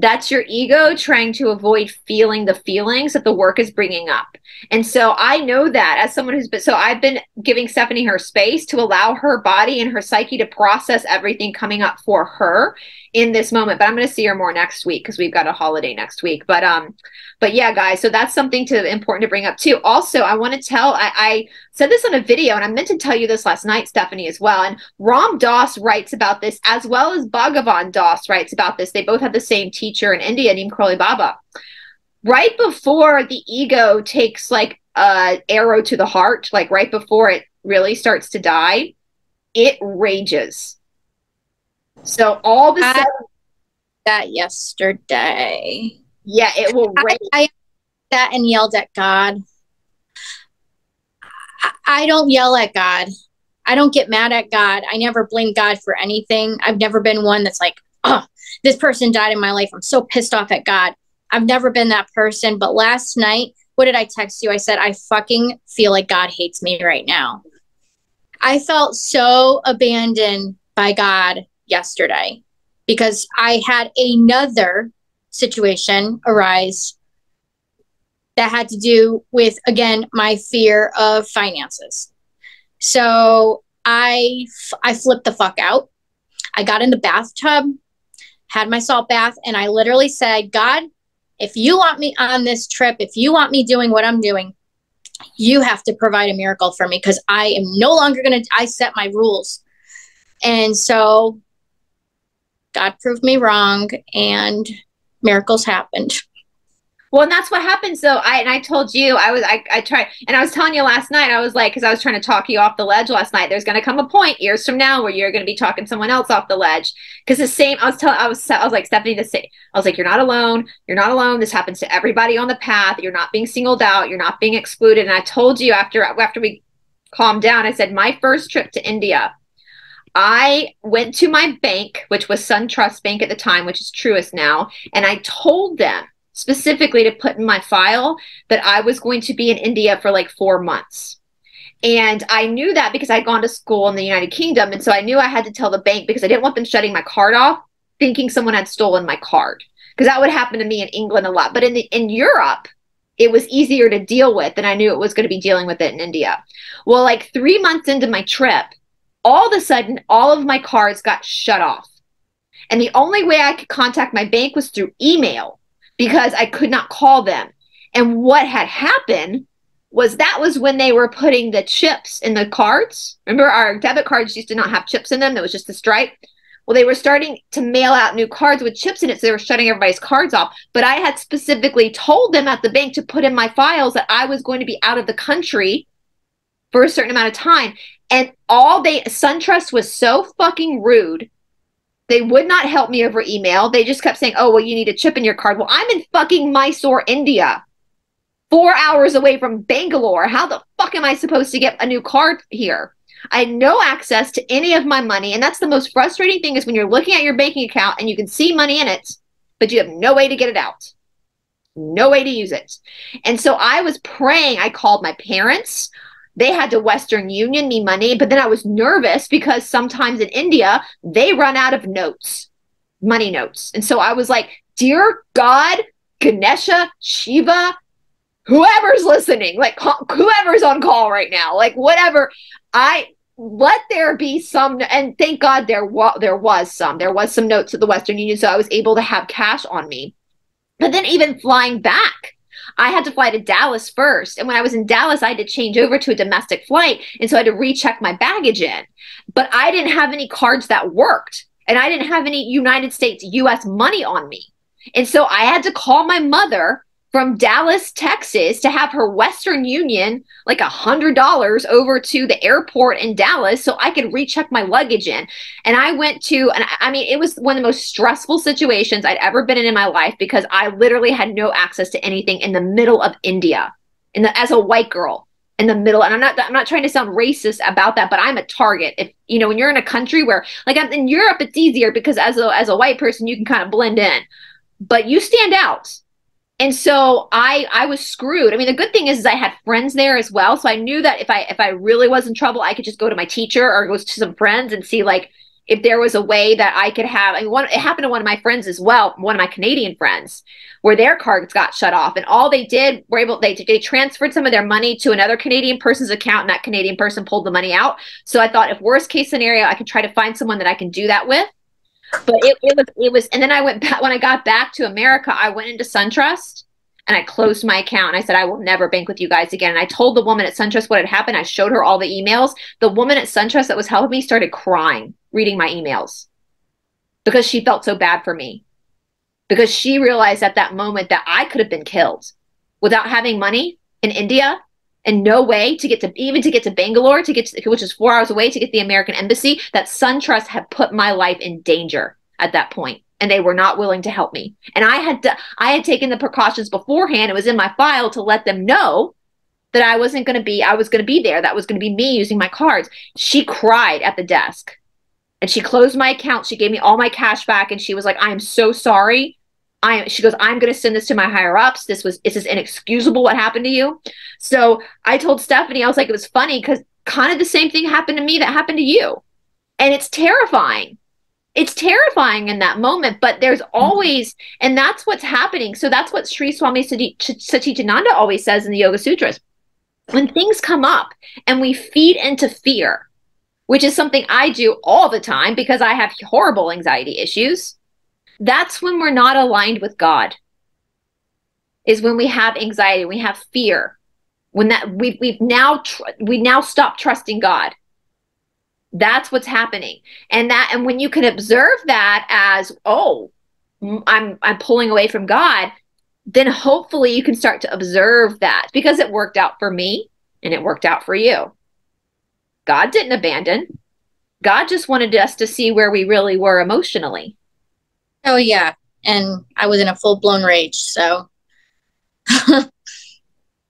that's your ego trying to avoid feeling the feelings that the work is bringing up. And so I know that as someone who's been, so I've been giving Stephanie her space to allow her body and her psyche to process everything coming up for her in this moment. But I'm going to see her more next week because we've got a holiday next week. But, um, but yeah, guys, so that's something to important to bring up too. Also, I want to tell, I, I said this on a video and I meant to tell you this last night, Stephanie, as well. And Ram Dass writes about this as well as Bhagavan Das writes about this. They both have the same teacher in India named Karoli Baba. Right before the ego takes like a arrow to the heart, like right before it really starts to die, it rages. So all of a sudden, that yesterday. Yeah, it will rage. I, I that and yelled at God. I don't yell at God. I don't get mad at God. I never blame God for anything. I've never been one that's like, oh, this person died in my life. I'm so pissed off at God. I've never been that person. But last night, what did I text you? I said, I fucking feel like God hates me right now. I felt so abandoned by God yesterday because I had another situation arise that had to do with again my fear of finances. So I I flipped the fuck out. I got in the bathtub, had my salt bath, and I literally said, God, if you want me on this trip, if you want me doing what I'm doing, you have to provide a miracle for me because I am no longer going to, I set my rules. And so God proved me wrong and miracles happened. Well, and that's what happened. So I and I told you I was I I tried and I was telling you last night I was like because I was trying to talk you off the ledge last night. There's going to come a point years from now where you're going to be talking someone else off the ledge because the same. I was telling I was I was like Stephanie the same. I was like you're not alone. You're not alone. This happens to everybody on the path. You're not being singled out. You're not being excluded. And I told you after after we calmed down, I said my first trip to India. I went to my bank, which was SunTrust Bank at the time, which is Truist now, and I told them specifically to put in my file that I was going to be in India for like four months. And I knew that because I'd gone to school in the United Kingdom. And so I knew I had to tell the bank because I didn't want them shutting my card off, thinking someone had stolen my card. Because that would happen to me in England a lot. But in the, in Europe, it was easier to deal with and I knew it was going to be dealing with it in India. Well, like three months into my trip, all of a sudden, all of my cards got shut off. And the only way I could contact my bank was through email because I could not call them. And what had happened was that was when they were putting the chips in the cards. Remember, our debit cards used to not have chips in them, that was just a stripe. Well, they were starting to mail out new cards with chips in it, so they were shutting everybody's cards off. But I had specifically told them at the bank to put in my files that I was going to be out of the country for a certain amount of time. And all they, SunTrust was so fucking rude they would not help me over email. They just kept saying, oh, well, you need a chip in your card. Well, I'm in fucking Mysore, India, four hours away from Bangalore. How the fuck am I supposed to get a new card here? I had no access to any of my money. And that's the most frustrating thing is when you're looking at your banking account and you can see money in it, but you have no way to get it out, no way to use it. And so I was praying. I called my parents they had to Western Union me money, but then I was nervous because sometimes in India, they run out of notes, money notes. And so I was like, Dear God, Ganesha, Shiva, whoever's listening, like whoever's on call right now, like whatever, I let there be some and thank god there was there was some there was some notes at the western union so i was able to have cash on me but then even flying back I had to fly to Dallas first. And when I was in Dallas, I had to change over to a domestic flight. And so I had to recheck my baggage in. But I didn't have any cards that worked. And I didn't have any United States US money on me. And so I had to call my mother from Dallas, Texas, to have her Western Union like a hundred dollars over to the airport in Dallas so I could recheck my luggage in. And I went to, and I mean, it was one of the most stressful situations I'd ever been in in my life because I literally had no access to anything in the middle of India, in the as a white girl in the middle. And I'm not, I'm not trying to sound racist about that, but I'm a target. If you know, when you're in a country where, like, I'm in Europe, it's easier because as a as a white person, you can kind of blend in, but you stand out and so i i was screwed. I mean the good thing is, is i had friends there as well. So i knew that if i if i really was in trouble i could just go to my teacher or go to some friends and see like if there was a way that i could have I mean, one it happened to one of my friends as well one of my canadian friends where their cards got shut off. And all they did were able they they transferred some of their money to another canadian person's account and that canadian person pulled the money out. So i thought if worst case scenario i could try to find someone that i can do that with but it, it was it was and then i went back when i got back to america i went into suntrust and i closed my account. And i said i will never bank with you guys again. And i told the woman at suntrust what had happened. I showed her all the emails. The woman at suntrust that was helping me started crying reading my emails because she felt so bad for me. Because she realized at that moment that i could have been killed without having money in india and no way to get to even to get to Bangalore to get to, which is four hours away to get the American embassy that SunTrust had put my life in danger at that point and they were not willing to help me. And I had to, I had taken the precautions beforehand. It was in my file to let them know that I wasn't going to be I was going to be there that was going to be me using my cards. She cried at the desk. And she closed my account. She gave me all my cash back and she was like I am so sorry I she goes, I'm gonna send this to my higher ups. This was this is inexcusable what happened to you. So I told Stephanie, I was like, it was funny because kind of the same thing happened to me that happened to you. And it's terrifying. It's terrifying in that moment, but there's mm-hmm. always, and that's what's happening. So that's what Sri Swami Satchidananda always says in the Yoga Sutras. When things come up and we feed into fear, which is something I do all the time because I have horrible anxiety issues that's when we're not aligned with God. Is when we have anxiety, we have fear, when that we've we've now tr- we now stop trusting God. That's what's happening, and that and when you can observe that as oh, I'm I'm pulling away from God, then hopefully you can start to observe that because it worked out for me and it worked out for you. God didn't abandon. God just wanted us to see where we really were emotionally. Oh yeah, and I was in a full blown rage. So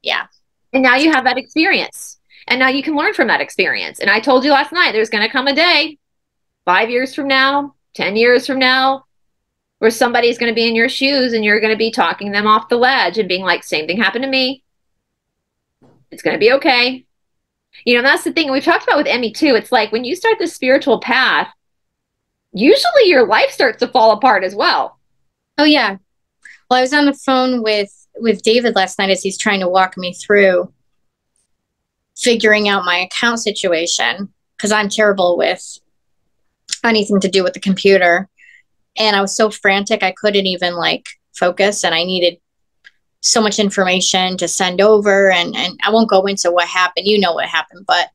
yeah. And now you have that experience, and now you can learn from that experience. And I told you last night, there's going to come a day, five years from now, ten years from now, where somebody's going to be in your shoes, and you're going to be talking them off the ledge and being like, "Same thing happened to me. It's going to be okay." You know, that's the thing we've talked about with Emmy too. It's like when you start the spiritual path, usually your life starts to fall apart as well. Oh yeah. Well, I was on the phone with with David last night as he's trying to walk me through figuring out my account situation because I'm terrible with anything to do with the computer. And I was so frantic I couldn't even like focus and I needed so much information to send over and and I won't go into what happened. You know what happened, but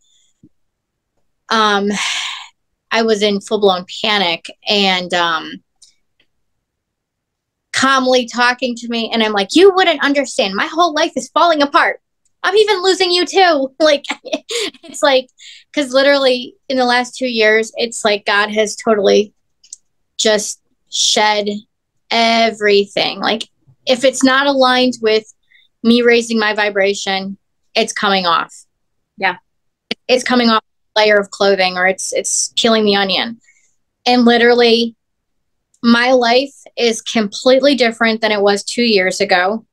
um I was in full blown panic and um, calmly talking to me. And I'm like, you wouldn't understand. My whole life is falling apart. I'm even losing you too. Like, it's like, because literally in the last two years, it's like God has totally just shed everything. Like, if it's not aligned with me raising my vibration, it's coming off. Yeah. It's coming off layer of clothing or it's it's peeling the onion. And literally my life is completely different than it was 2 years ago.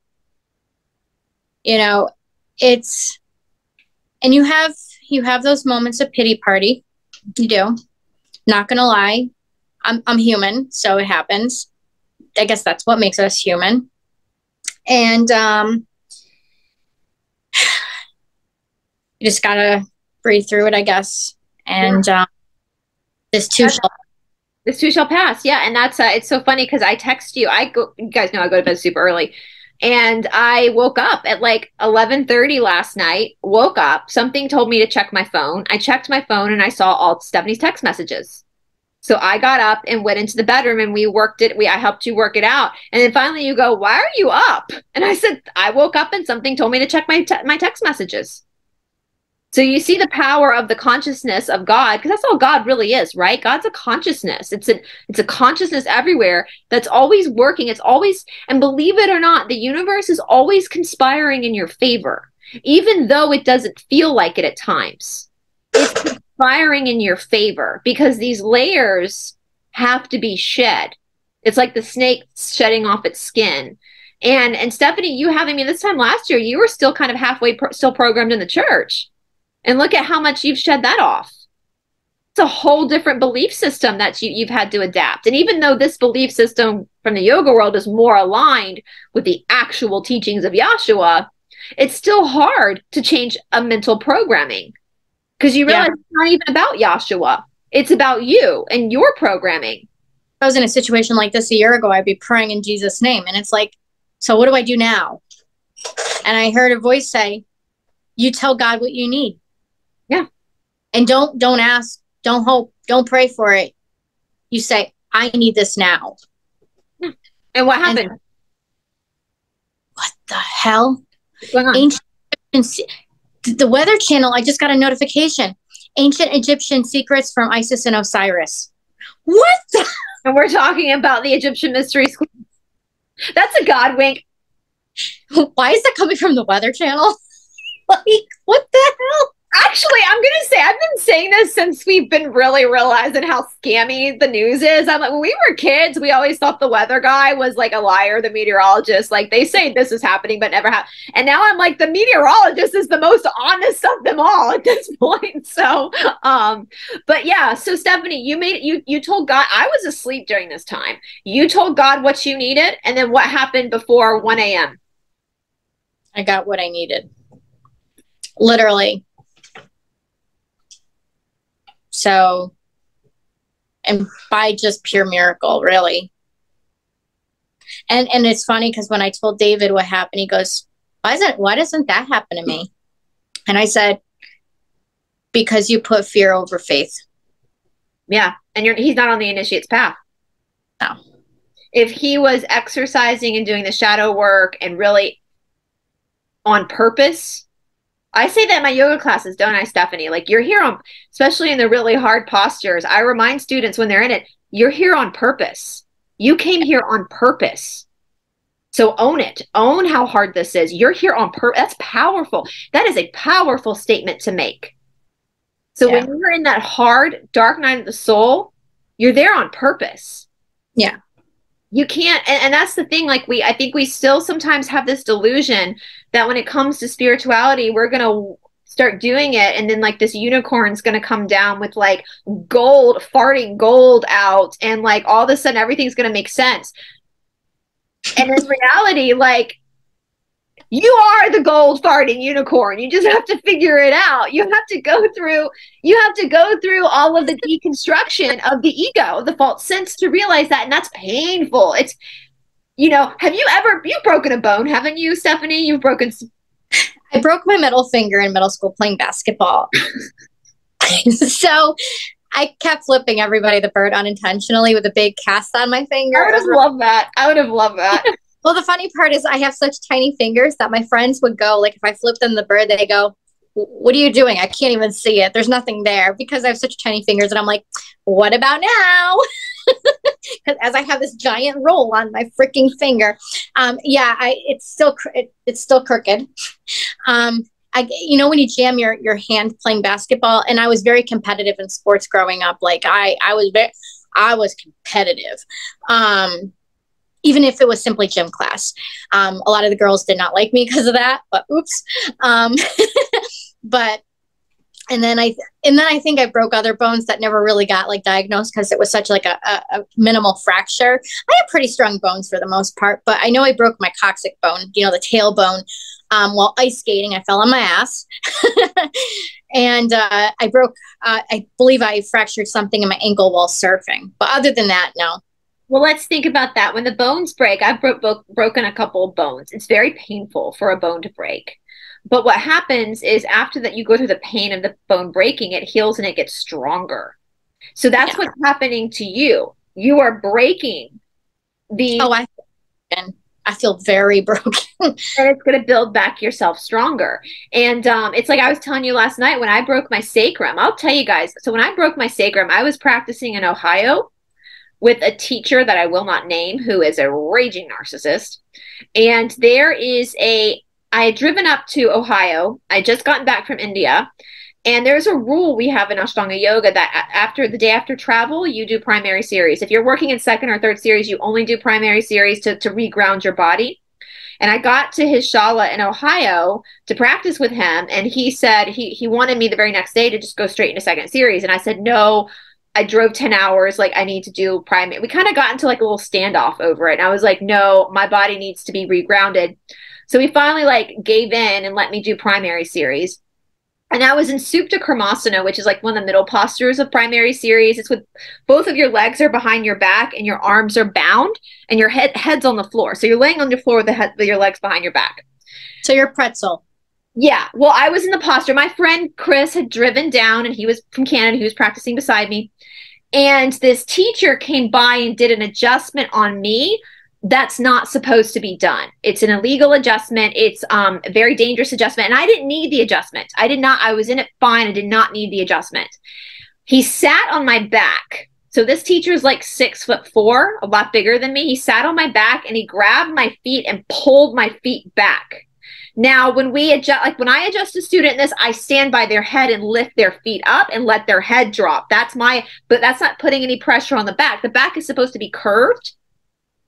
You know, it's and you have you have those moments of pity party. You do. Not going to lie. I'm I'm human, so it happens. I guess that's what makes us human. And um you just got to breathe through it, I guess. And yeah. um, this too shall. This too shall pass. Yeah, and that's uh, it's so funny because I text you. I go. You guys know I go to bed super early. and I woke up at like 11:30 last night. Woke up, something told me to check my phone. I checked my phone and I saw all Stephanie's text messages. So I got up and went into the bedroom and we worked it. We I helped you work it out. And then finally you go, "Why are you up?" And I said, "I woke up and something told me to check my te- my text messages." So you see the power of the consciousness of God because that's all God really is, right? God's a consciousness. It's a it's a consciousness everywhere that's always working. It's always and believe it or not, the universe is always conspiring in your favor, even though it doesn't feel like it at times. It's conspiring in your favor because these layers have to be shed. It's like the snake shedding off its skin. And and Stephanie, you having me this time last year, you were still kind of halfway pro- still programmed in the church. And look at how much you've shed that off. It's a whole different belief system that you, you've had to adapt. And even though this belief system from the yoga world is more aligned with the actual teachings of Yahshua, it's still hard to change a mental programming because you realize yeah. it's not even about Yahshua. It's about you and your programming. I was in a situation like this a year ago, I'd be praying in Jesus' name. And it's like, so what do I do now? And I heard a voice say, You tell God what you need. And don't don't ask, don't hope, don't pray for it. You say, I need this now. And what happened? And what the hell? What's going on? Ancient, the Weather Channel, I just got a notification. Ancient Egyptian secrets from Isis and Osiris. What the? And we're talking about the Egyptian mystery school. That's a God wink. Why is that coming from the Weather Channel? like, what the hell? Actually, I'm gonna say I've been saying this since we've been really realizing how scammy the news is. I'm like, when we were kids, we always thought the weather guy was like a liar, the meteorologist. Like they say this is happening, but never happened. And now I'm like, the meteorologist is the most honest of them all at this point. So, um, but yeah. So Stephanie, you made you you told God I was asleep during this time. You told God what you needed, and then what happened before 1 a.m. I got what I needed. Literally so, and by just pure miracle, really. And and it's funny because when I told David what happened, he goes, "Why isn't why doesn't that happen to me?" And I said, "Because you put fear over faith." Yeah, and you're he's not on the initiate's path. No. If he was exercising and doing the shadow work and really on purpose, I say that in my yoga classes, don't I, Stephanie? Like you're here on, especially in the really hard postures. I remind students when they're in it, you're here on purpose. You came here on purpose. So own it. Own how hard this is. You're here on purpose. That's powerful. That is a powerful statement to make. So yeah. when you're in that hard, dark night of the soul, you're there on purpose. Yeah you can't and, and, that's the thing like we i think we still sometimes have this delusion that when it comes to spirituality we're going to start doing it and then like this unicorn's going to come down with like gold farting gold out and like all of a sudden everything's going to make sense and in reality like you are the gold farting unicorn. You just have to figure it out. You have to go through you have to go through all of the deconstruction of the ego, the false sense to realize that and that's painful. It's you know, have you ever you've broken a bone, haven't you, Stephanie? You've broken I broke my middle finger in middle school playing basketball. so I kept flipping everybody the bird unintentionally with a big cast on my finger. I would have loved that. I would have loved that. Well, the funny part is I have such tiny fingers that my friends would go, like if I flip them the bird, they go, what are you doing? I can't even see it. There's nothing there because I have such tiny fingers. And I'm like, what about now? Because as I have this giant roll on my freaking finger, um, yeah, I it's still it, it's still crooked. Um, I you know when you jam your your hand playing basketball, and I was very competitive in sports growing up. Like I I was very I was competitive. Um, even if it was simply gym class. Um, a lot of the girls did not like me because of that, but oops. Um, but and then I and then I think I broke other bones that never really got like diagnosed because it was such like a, a, a, minimal fracture. I have pretty strong bones for the most part, but I know I broke my coccyx bone, you know, the tailbone. Um, while ice skating, I fell on my ass, and uh, I broke. Uh, I believe I fractured something in my ankle while surfing. But other than that, no. Well, let's think about that. When the bones break, I've bro- bro- broken a couple of bones. It's very painful for a bone to break. But what happens is after that, you go through the pain of the bone breaking, it heals and it gets stronger. So that's yeah. what's happening to you. You are breaking the. Oh, I. I feel very broken. and it's going to build back yourself stronger. And um, it's like I was telling you last night when I broke my sacrum. I'll tell you guys. So when I broke my sacrum, I was practicing in Ohio with a teacher that I will not name who is a raging narcissist. And there is a I had driven up to Ohio. I just gotten back from India. And there's a rule we have in Ashtanga Yoga that after the day after travel, you do primary series. If you're working in second or third series, you only do primary series to, to reground your body. And I got to his shala in Ohio to practice with him, and he said he he wanted me the very next day to just go straight into second series. And I said, no, I drove 10 hours, like I need to do primary. We kind of got into like a little standoff over it. And I was like, no, my body needs to be regrounded. So he finally like gave in and let me do primary series. And I was in Supta Kurmasana, which is like one of the middle postures of primary series. It's with both of your legs are behind your back and your arms are bound and your head head's on the floor. So you're laying on your floor with the head with your legs behind your back. So you're pretzel. Yeah. Well, I was in the posture. My friend Chris had driven down and he was from Canada. He was practicing beside me. And this teacher came by and did an adjustment on me that's not supposed to be done. It's an illegal adjustment. It's um, a very dangerous adjustment. And I didn't need the adjustment. I did not, I was in it fine. I did not need the adjustment. He sat on my back. So this teacher is like six foot four, a lot bigger than me. He sat on my back and he grabbed my feet and pulled my feet back. Now, when we adjust, like when I adjust a student this, I stand by their head and lift their feet up and let their head drop. That's my, but that's not putting any pressure on the back. The back is supposed to be curved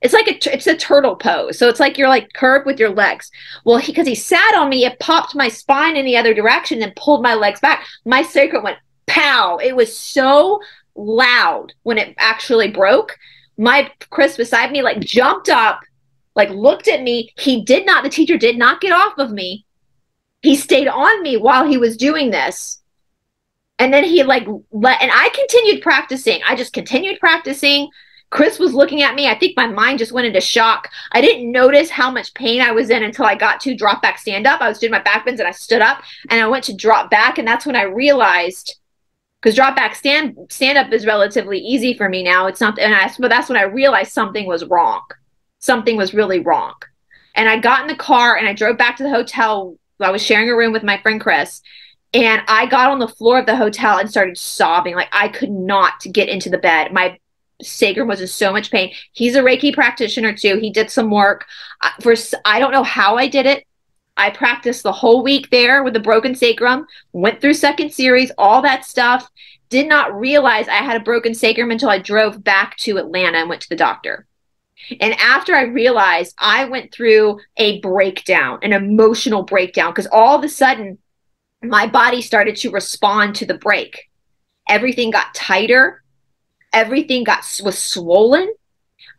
it's like a it's a turtle pose. So it's like you're like curved with your legs. Well, he because he, he, sat on me, it popped my spine in the other direction and pulled my legs back. My sacrum went pow. It was so loud when it actually broke. My Chris beside me like jumped up, like looked at me. He did not. The teacher did not get off of me. He stayed on me while he was doing this. And then he like let and I continued practicing. I just continued practicing Chris was looking at me. I think my mind just went into shock. I didn't notice how much pain I was in until I got to drop back stand up. I was doing my back bends and I stood up and I went to drop back. And that's when I realized because drop back stand stand up is relatively easy for me now. It's not, and I, but that's when I realized something was wrong. Something was really wrong. And I got in the car and I drove back to the hotel. I was sharing a room with my friend Chris. And I got on the floor of the hotel and started sobbing. Like I could not get into the bed. My Sager was in so much pain. He's a Reiki practitioner too. He did some work. For I don't know how I did it. I practiced the whole week there with the broken sacrum. Went through second series, all that stuff. Did not realize I had a broken sacrum until I drove back to Atlanta and went to the doctor. And after I realized, I went through a breakdown, an emotional breakdown, because all of a sudden my body started to respond to the break. Everything got tighter everything got was swollen.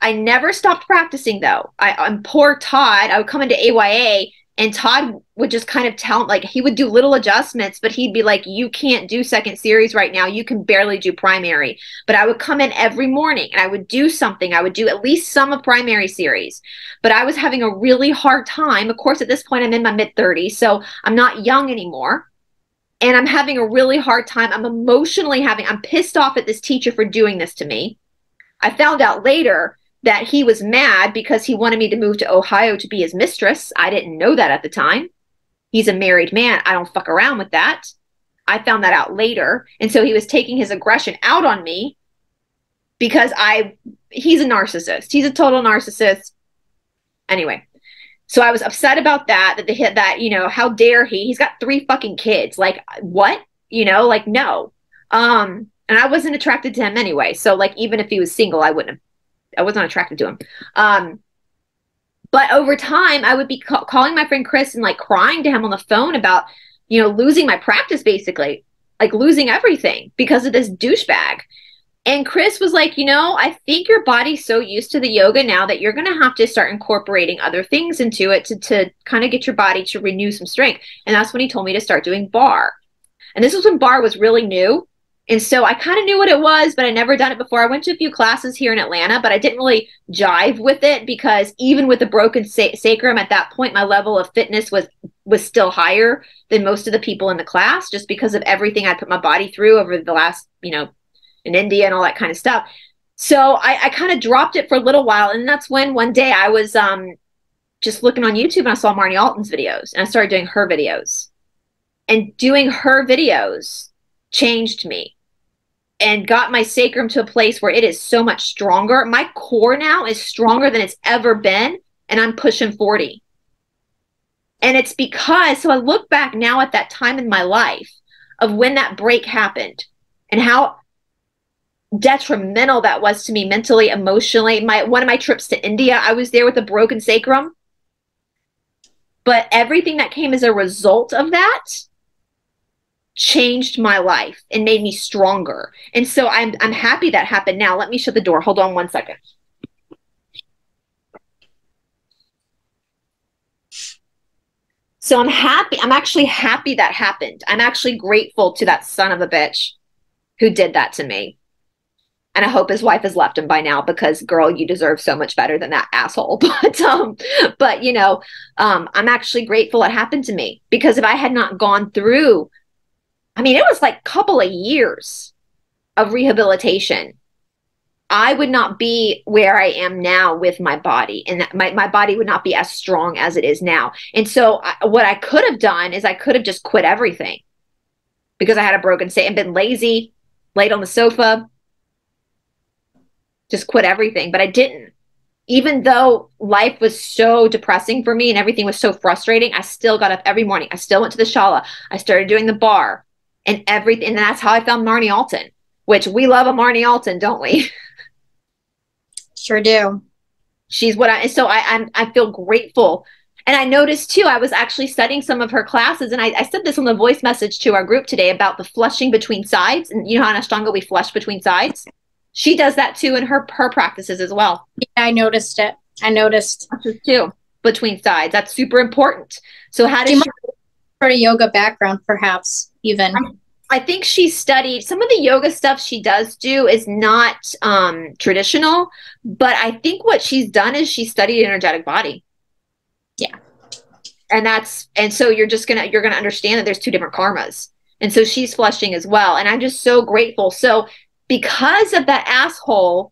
I never stopped practicing though. I, I'm poor Todd. I would come into AYA and Todd would just kind of tell like he would do little adjustments, but he'd be like, "You can't do second series right now. You can barely do primary." But I would come in every morning and I would do something. I would do at least some of primary series. But I was having a really hard time. Of course, at this point, I'm in my mid 30s, so I'm not young anymore and I'm having a really hard time. I'm emotionally having, I'm pissed off at this teacher for doing this to me. I found out later that he was mad because he wanted me to move to Ohio to be his mistress. I didn't know that at the time. He's a married man. I don't fuck around with that. I found that out later. And so he was taking his aggression out on me because I, he's a narcissist. He's a total narcissist. Anyway, so I was upset about that, that they hit that, you know, how dare he? He's got three fucking kids. Like, what? You know, like, no. Um, and I wasn't attracted to him anyway. So, like, even if he was single, I wouldn't have, I wasn't attracted to him. Um, but over time, I would be ca- calling my friend Chris and like crying to him on the phone about, you know, losing my practice basically, like losing everything because of this douchebag. And Chris was like, you know, I think your body's so used to the yoga now that you're going to have to start incorporating other things into it to, to kind of get your body to renew some strength. And that's when he told me to start doing barre. And this was when barre was really new. And so I kind of knew what it was, but I never done it before. I went to a few classes here in Atlanta, but I didn't really jive with it because even with the broken sa- sacrum at that point, my level of fitness was was still higher than most of the people in the class, just because of everything I put my body through over the last, you know, in India and all that kind of stuff. So I, I kind of dropped it for a little while, and that's when one day I was um, just looking on YouTube and I saw Marnie Alton's videos, and I started doing her videos, and doing her videos changed me and got my sacrum to a place where it is so much stronger. My core now is stronger than it's ever been, and I'm pushing 40. And it's because, so I look back now at that time in my life of when that break happened and how detrimental that was to me mentally, emotionally. My one of my trips to India, I was there with a broken sacrum. But everything that came as a result of that changed my life and made me stronger. And so I'm I'm happy that happened now. Let me shut the door. Hold on one second. So I'm happy. I'm actually happy that happened. I'm actually grateful to that son of a bitch who did that to me. And I hope his wife has left him by now because girl, you deserve so much better than that asshole. But um, but you know, um, I'm actually grateful it happened to me because if I had not gone through I mean, it was like a couple of years of rehabilitation. I would not be where I am now with my body, and my, my body would not be as strong as it is now. And so, I, what I could have done is I could have just quit everything because I had a broken state and been lazy, laid on the sofa, just quit everything. But I didn't. Even though life was so depressing for me and everything was so frustrating, I still got up every morning. I still went to the shala. I started doing the barre and everything. And that's how I found Marnie Alton, which we love a Marnie Alton, don't we? Sure do. She's what I so I I'm, I feel grateful. And I noticed too, I was actually studying some of her classes, and I, I said this on the voice message to our group today about the flushing between sides. And you know how in Ashtanga we flush between sides? She does that too in her her practices as well. Yeah, I noticed it. I noticed too between sides. That's super important. So how does she, for a yoga background, perhaps even? I, I, think she studied some of the yoga stuff she does do is not um, traditional, but I think what she's done is she studied energetic body. Yeah, and that's and so you're just gonna you're gonna understand that there's two different karmas, and so she's flushing as well, and I'm just so grateful. So because of that asshole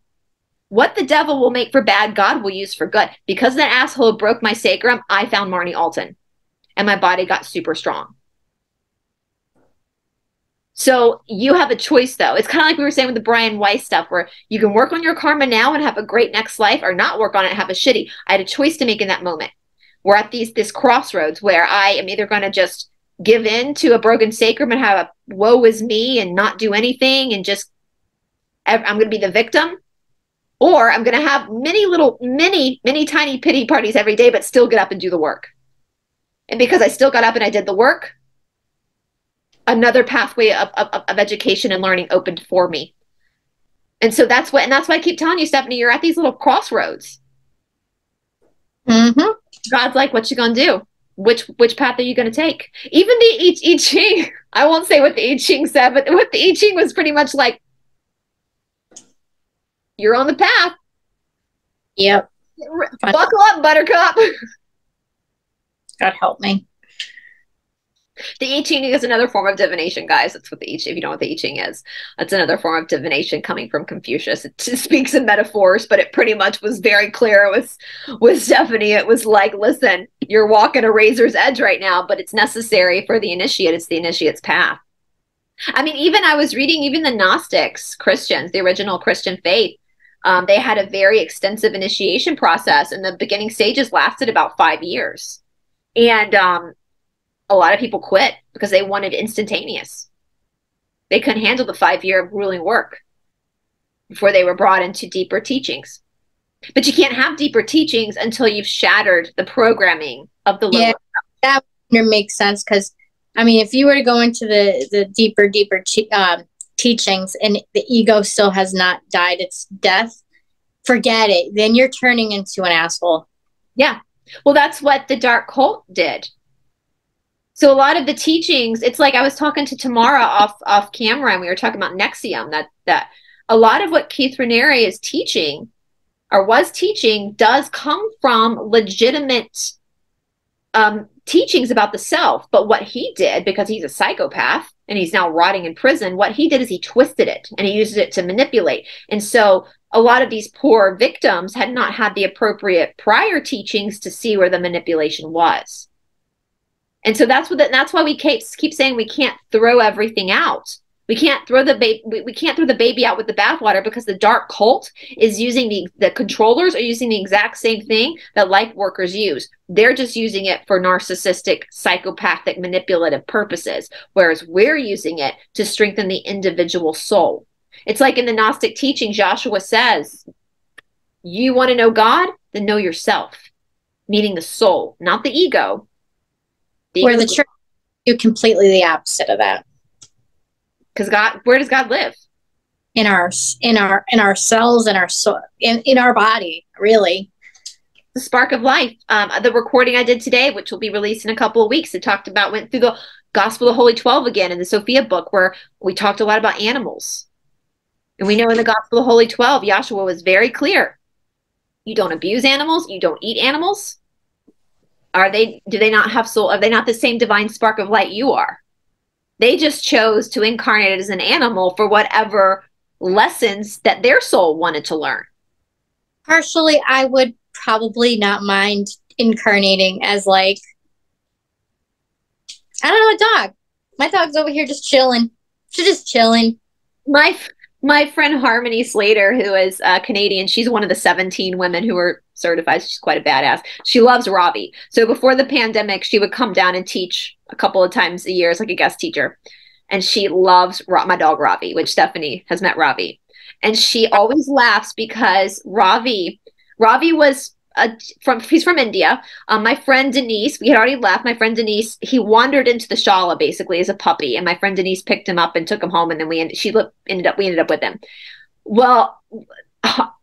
what the devil will make for bad, God will use for good. Because that asshole broke my sacrum, I found Marnie Alton and my body got super strong. So you have a choice though. It's kind of like we were saying with the Brian Weiss stuff where you can work on your karma now and have a great next life or not work on it and have a shitty. I had a choice to make in that moment. We're at these this crossroads where I am either going to just give in to a broken sacrum and have a woe is me and not do anything and just I'm going to be the victim or I'm going to have many little many many tiny pity parties every day but still get up and do the work. And because I still got up and I did the work, another pathway of, of, of education and learning opened for me. And so that's what, and that's why I keep telling you, Stephanie, you're at these little crossroads. Mm-hmm. God's like, what you gonna do? Which which path are you gonna take? Even the I, I Ching, I won't say what the I Ching said, but what the I Ching was pretty much like, you're on the path. Yep. Buckle up, Buttercup. God help me. The I Ching is another form of divination, guys. That's what the I Ching, if you don't know what the I Ching is, that's another form of divination coming from Confucius. It speaks in metaphors, but it pretty much was very clear with, with Stephanie. It was like, listen, you're walking a razor's edge right now, but it's necessary for the initiate. It's the initiate's path. I mean, even I was reading, even the Gnostics, Christians, the original Christian faith, um, they had a very extensive initiation process, and the beginning stages lasted about five years. And um, a lot of people quit because they wanted instantaneous. They couldn't handle the five year of grueling work before they were brought into deeper teachings. But you can't have deeper teachings until you've shattered the programming of the lower. Yeah, that makes sense because, I mean, if you were to go into the the deeper, deeper um, teachings and the ego still has not died its death, forget it. Then you're turning into an asshole. Yeah, well, that's what the dark cult did. So a lot of the teachings, it's like I was talking to Tamara off off camera, and we were talking about NXIVM That that a lot of what Keith Raniere is teaching or was teaching does come from legitimate um, teachings about the self. But what he did, because he's a psychopath and he's now rotting in prison, what he did is he twisted it and he used it to manipulate. And so a lot of these poor victims had not had the appropriate prior teachings to see where the manipulation was. And so that's what that's why we keep keep saying we can't throw everything out we can't throw the baby we, we can't throw the baby out with the bathwater because the dark cult is using the the controllers are using the exact same thing that light workers use. They're just using it for narcissistic psychopathic manipulative purposes whereas we're using it to strengthen the individual soul. It's like in the gnostic teaching joshua says you want to know god? Then know yourself meaning the soul not the ego. The where ego. the church. Do completely the opposite of that because God, where does God live? In our in our in our cells in our soul in, in our body, really. The spark of life. Um, the recording I did today, which will be released in a couple of weeks, it talked about went through the Gospel of the Holy Twelve again in the Sophia book, where we talked a lot about animals. And we know in the Gospel of the Holy Twelve, Joshua was very clear. You don't abuse animals. You don't eat animals. Are they? Do they not have soul? Are they not the same divine spark of light you are? They just chose to incarnate as an animal for whatever lessons that their soul wanted to learn. Partially, I would probably not mind incarnating as like I don't know a dog. My dog's over here just chilling. She's just chilling. My my friend Harmony Slater, who is uh, Canadian, she's one of the 17 women who were certified. She's quite a badass. She loves Ravi. So before the pandemic, she would come down and teach a couple of times a year as like a guest teacher. And she loves my dog Ravi, which Stephanie has met Ravi. And she always laughs because Ravi, Ravi was a, from he's from India. Um, my friend Denise, we had already left. My friend Denise, he wandered into the shala basically as a puppy, and my friend Denise picked him up and took him home, and then we ended, she ended up we ended up with him. Well,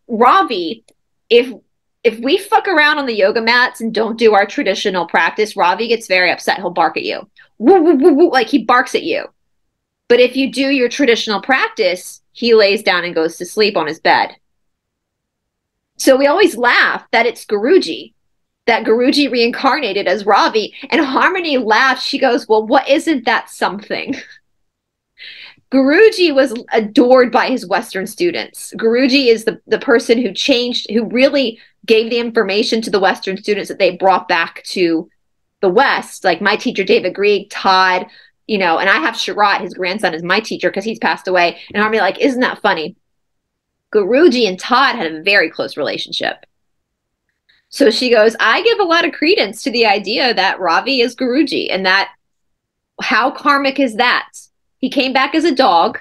Ravi, if if we fuck around on the yoga mats and don't do our traditional practice, Ravi gets very upset. He'll bark at you, woo, woo, woo, like he barks at you. But if you do your traditional practice, he lays down and goes to sleep on his bed. So we always laugh that it's Guruji, that Guruji reincarnated as Ravi. And Harmony laughs. She goes, Well, what isn't that something? Guruji was adored by his Western students. Guruji is the, the person who changed, who really gave the information to the Western students that they brought back to the West. Like my teacher, David Garrigues, Todd, you know, and I have Sharath, his grandson, is my teacher because he's passed away. And Harmony, like, isn't that funny? Guruji and Todd had a very close relationship. So she goes, I give a lot of credence to the idea that Ravi is Guruji and that how karmic is that? He came back as a dog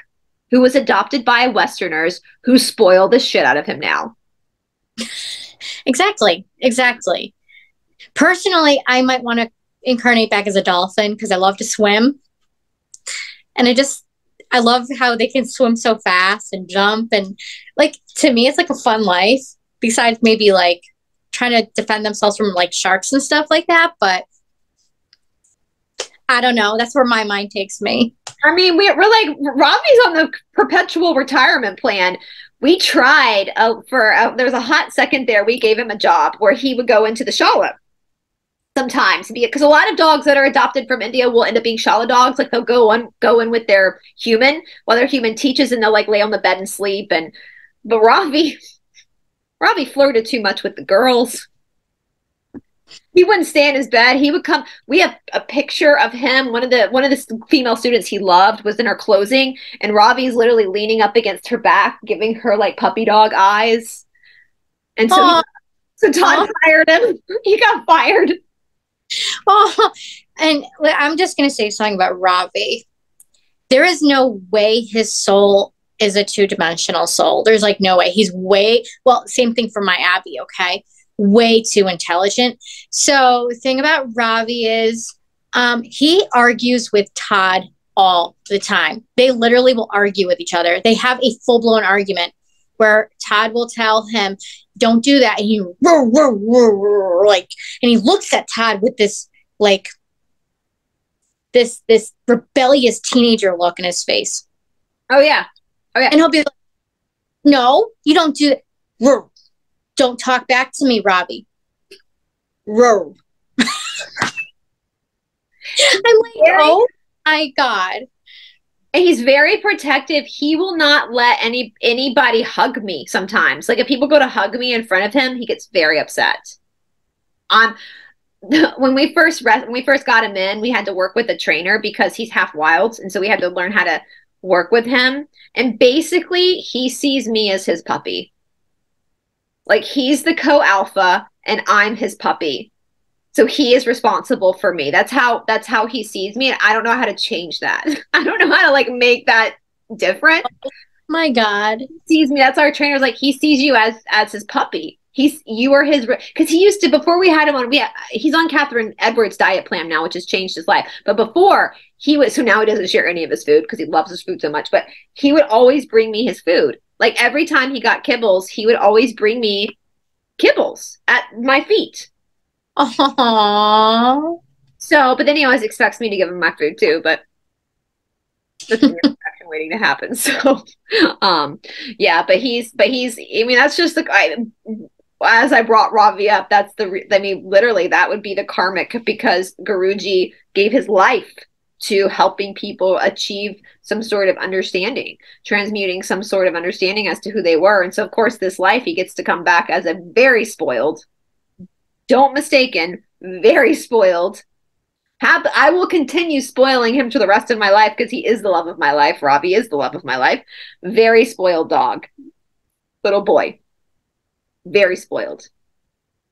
who was adopted by Westerners who spoil the shit out of him now. Exactly. Exactly. Personally, I might want to incarnate back as a dolphin because I love to swim. And I just I love how they can swim so fast and jump and like to me it's like a fun life besides maybe like trying to defend themselves from like sharks and stuff like that but I don't know that's where my mind takes me I mean we're, we're like Robbie's on the perpetual retirement plan we tried uh, for uh, there was a hot second there we gave him a job where he would go into the shala sometimes because a lot of dogs that are adopted from India will end up being shala dogs. Like they'll go on go in with their human while their human teaches and they'll like lay on the bed and sleep. And but Ravi Ravi flirted too much with the girls. He wouldn't stay in his bed. He would come. We have a picture of him. One of the one of the female students he loved was in her closing, and Ravi's literally leaning up against her back, giving her like puppy dog eyes. And so, he, so Todd fired him. He got fired. oh, and I'm just going to say something about Ravi. There is no way his soul is a two dimensional soul. There's like no way. He's way, well, same thing for my Abby, okay? Way too intelligent. So, the thing about Ravi is um, he argues with Todd all the time. They literally will argue with each other. They have a full blown argument where Todd will tell him, don't do that. And he roar, roar, roar, like, and he looks at Todd with this like this this rebellious teenager look in his face. Oh yeah. Oh yeah. And he'll be like, No, you don't do it. Don't talk back to me, Robbie. Row. I'm like, oh my God. And he's very protective. He will not let any anybody hug me sometimes. Like if people go to hug me in front of him, he gets very upset. On um, when we first when we first got him in, we had to work with a trainer because he's half wild, and so we had to learn how to work with him. And basically, he sees me as his puppy. Like he's the co-alpha and I'm his puppy. So he is responsible for me. That's how that's how he sees me and I don't know how to change that. I don't know how to like make that different. Oh my god. He sees me. That's our trainer's like he sees you as as his puppy. He's you are his because he used to before we had him on. We he's on Catherine Edwards' diet plan now, which has changed his life. But before he was so now he doesn't share any of his food because he loves his food so much. But he would always bring me his food. Like every time he got kibbles, he would always bring me kibbles at my feet. Aww. So, but then he always expects me to give him my food too. But that's waiting to happen. So, um, yeah, but he's, but he's. I mean, that's just the. I, as I brought Ravi up, that's the, I mean, literally, that would be the karmic because Guruji gave his life to helping people achieve some sort of understanding, transmuting some sort of understanding as to who they were. And so, of course, this life, he gets to come back as a very spoiled, don't mistaken, very spoiled. Have, I will continue spoiling him to the rest of my life because he is the love of my life. Robbie is the love of my life. Very spoiled dog, little boy very spoiled.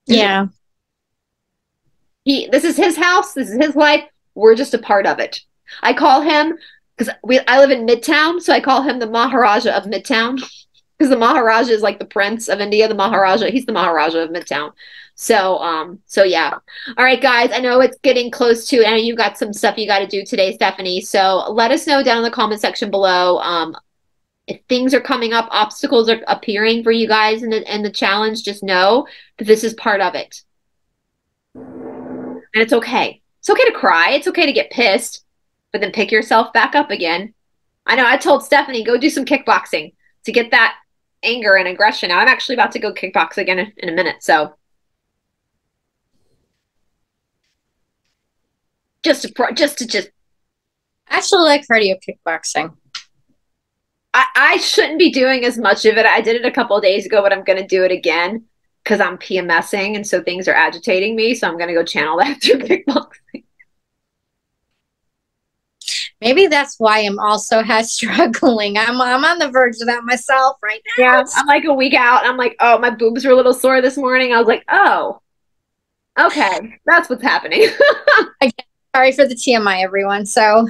Yeah. He this is his house, this is his life. We're just a part of it. I call him because we I live in Midtown, so I call him the Maharaja of Midtown. Because the Maharaja is like the prince of India, the Maharaja, he's the Maharaja of Midtown. So um so yeah. All right guys, I know it's getting close to and you've got some stuff you got to do today, Stephanie. So let us know down in the comment section below um if things are coming up, obstacles are appearing for you guys in the in the challenge, just know that this is part of it. And it's okay. It's okay to cry. It's okay to get pissed, but then pick yourself back up again. I know I told Stephanie go do some kickboxing to get that anger and aggression out. I'm actually about to go kickbox again in, in a minute, so just to pro- just to just I actually like cardio kickboxing. I, I shouldn't be doing as much of it. I did it a couple days ago, but I'm going to do it again because I'm PMSing and so things are agitating me. So I'm going to go channel that through kickboxing. Maybe that's why I'm also has struggling. I'm I'm on the verge of that myself right now. Yeah, I'm like a week out. I'm like, oh, my boobs were a little sore this morning. I was like, oh, okay, that's what's happening. Again, sorry for the TMI, everyone. So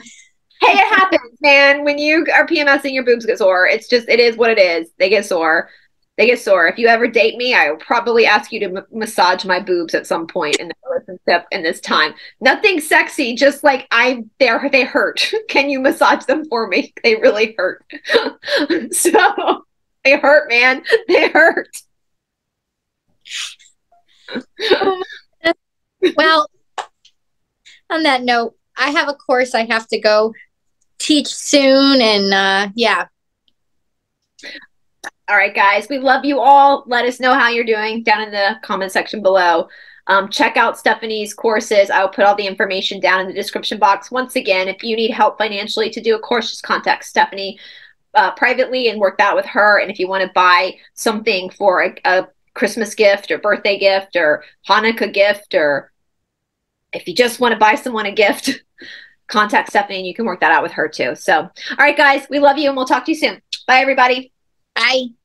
hey, it happens, man. When you are PMSing, your boobs get sore. It's just, it is what it is. They get sore. They get sore. If you ever date me, I will probably ask you to massage my boobs at some point in the relationship in this time. Nothing sexy, just like I, they're, they hurt. Can you massage them for me? They really hurt. so they hurt, man. They hurt. well, on that note, I have a course I have to go teach soon. And uh, yeah. All right, guys, we love you all. Let us know how you're doing down in the comment section below. Um, check out Stephanie's courses. I'll put all the information down in the description box. Once again, if you need help financially to do a course, just contact Stephanie uh, privately and work that with her. And if you want to buy something for a, a Christmas gift or birthday gift or Hanukkah gift, or if you just want to buy someone a gift, contact Stephanie and you can work that out with her too. So, all right, guys, we love you and we'll talk to you soon. Bye, everybody. Bye.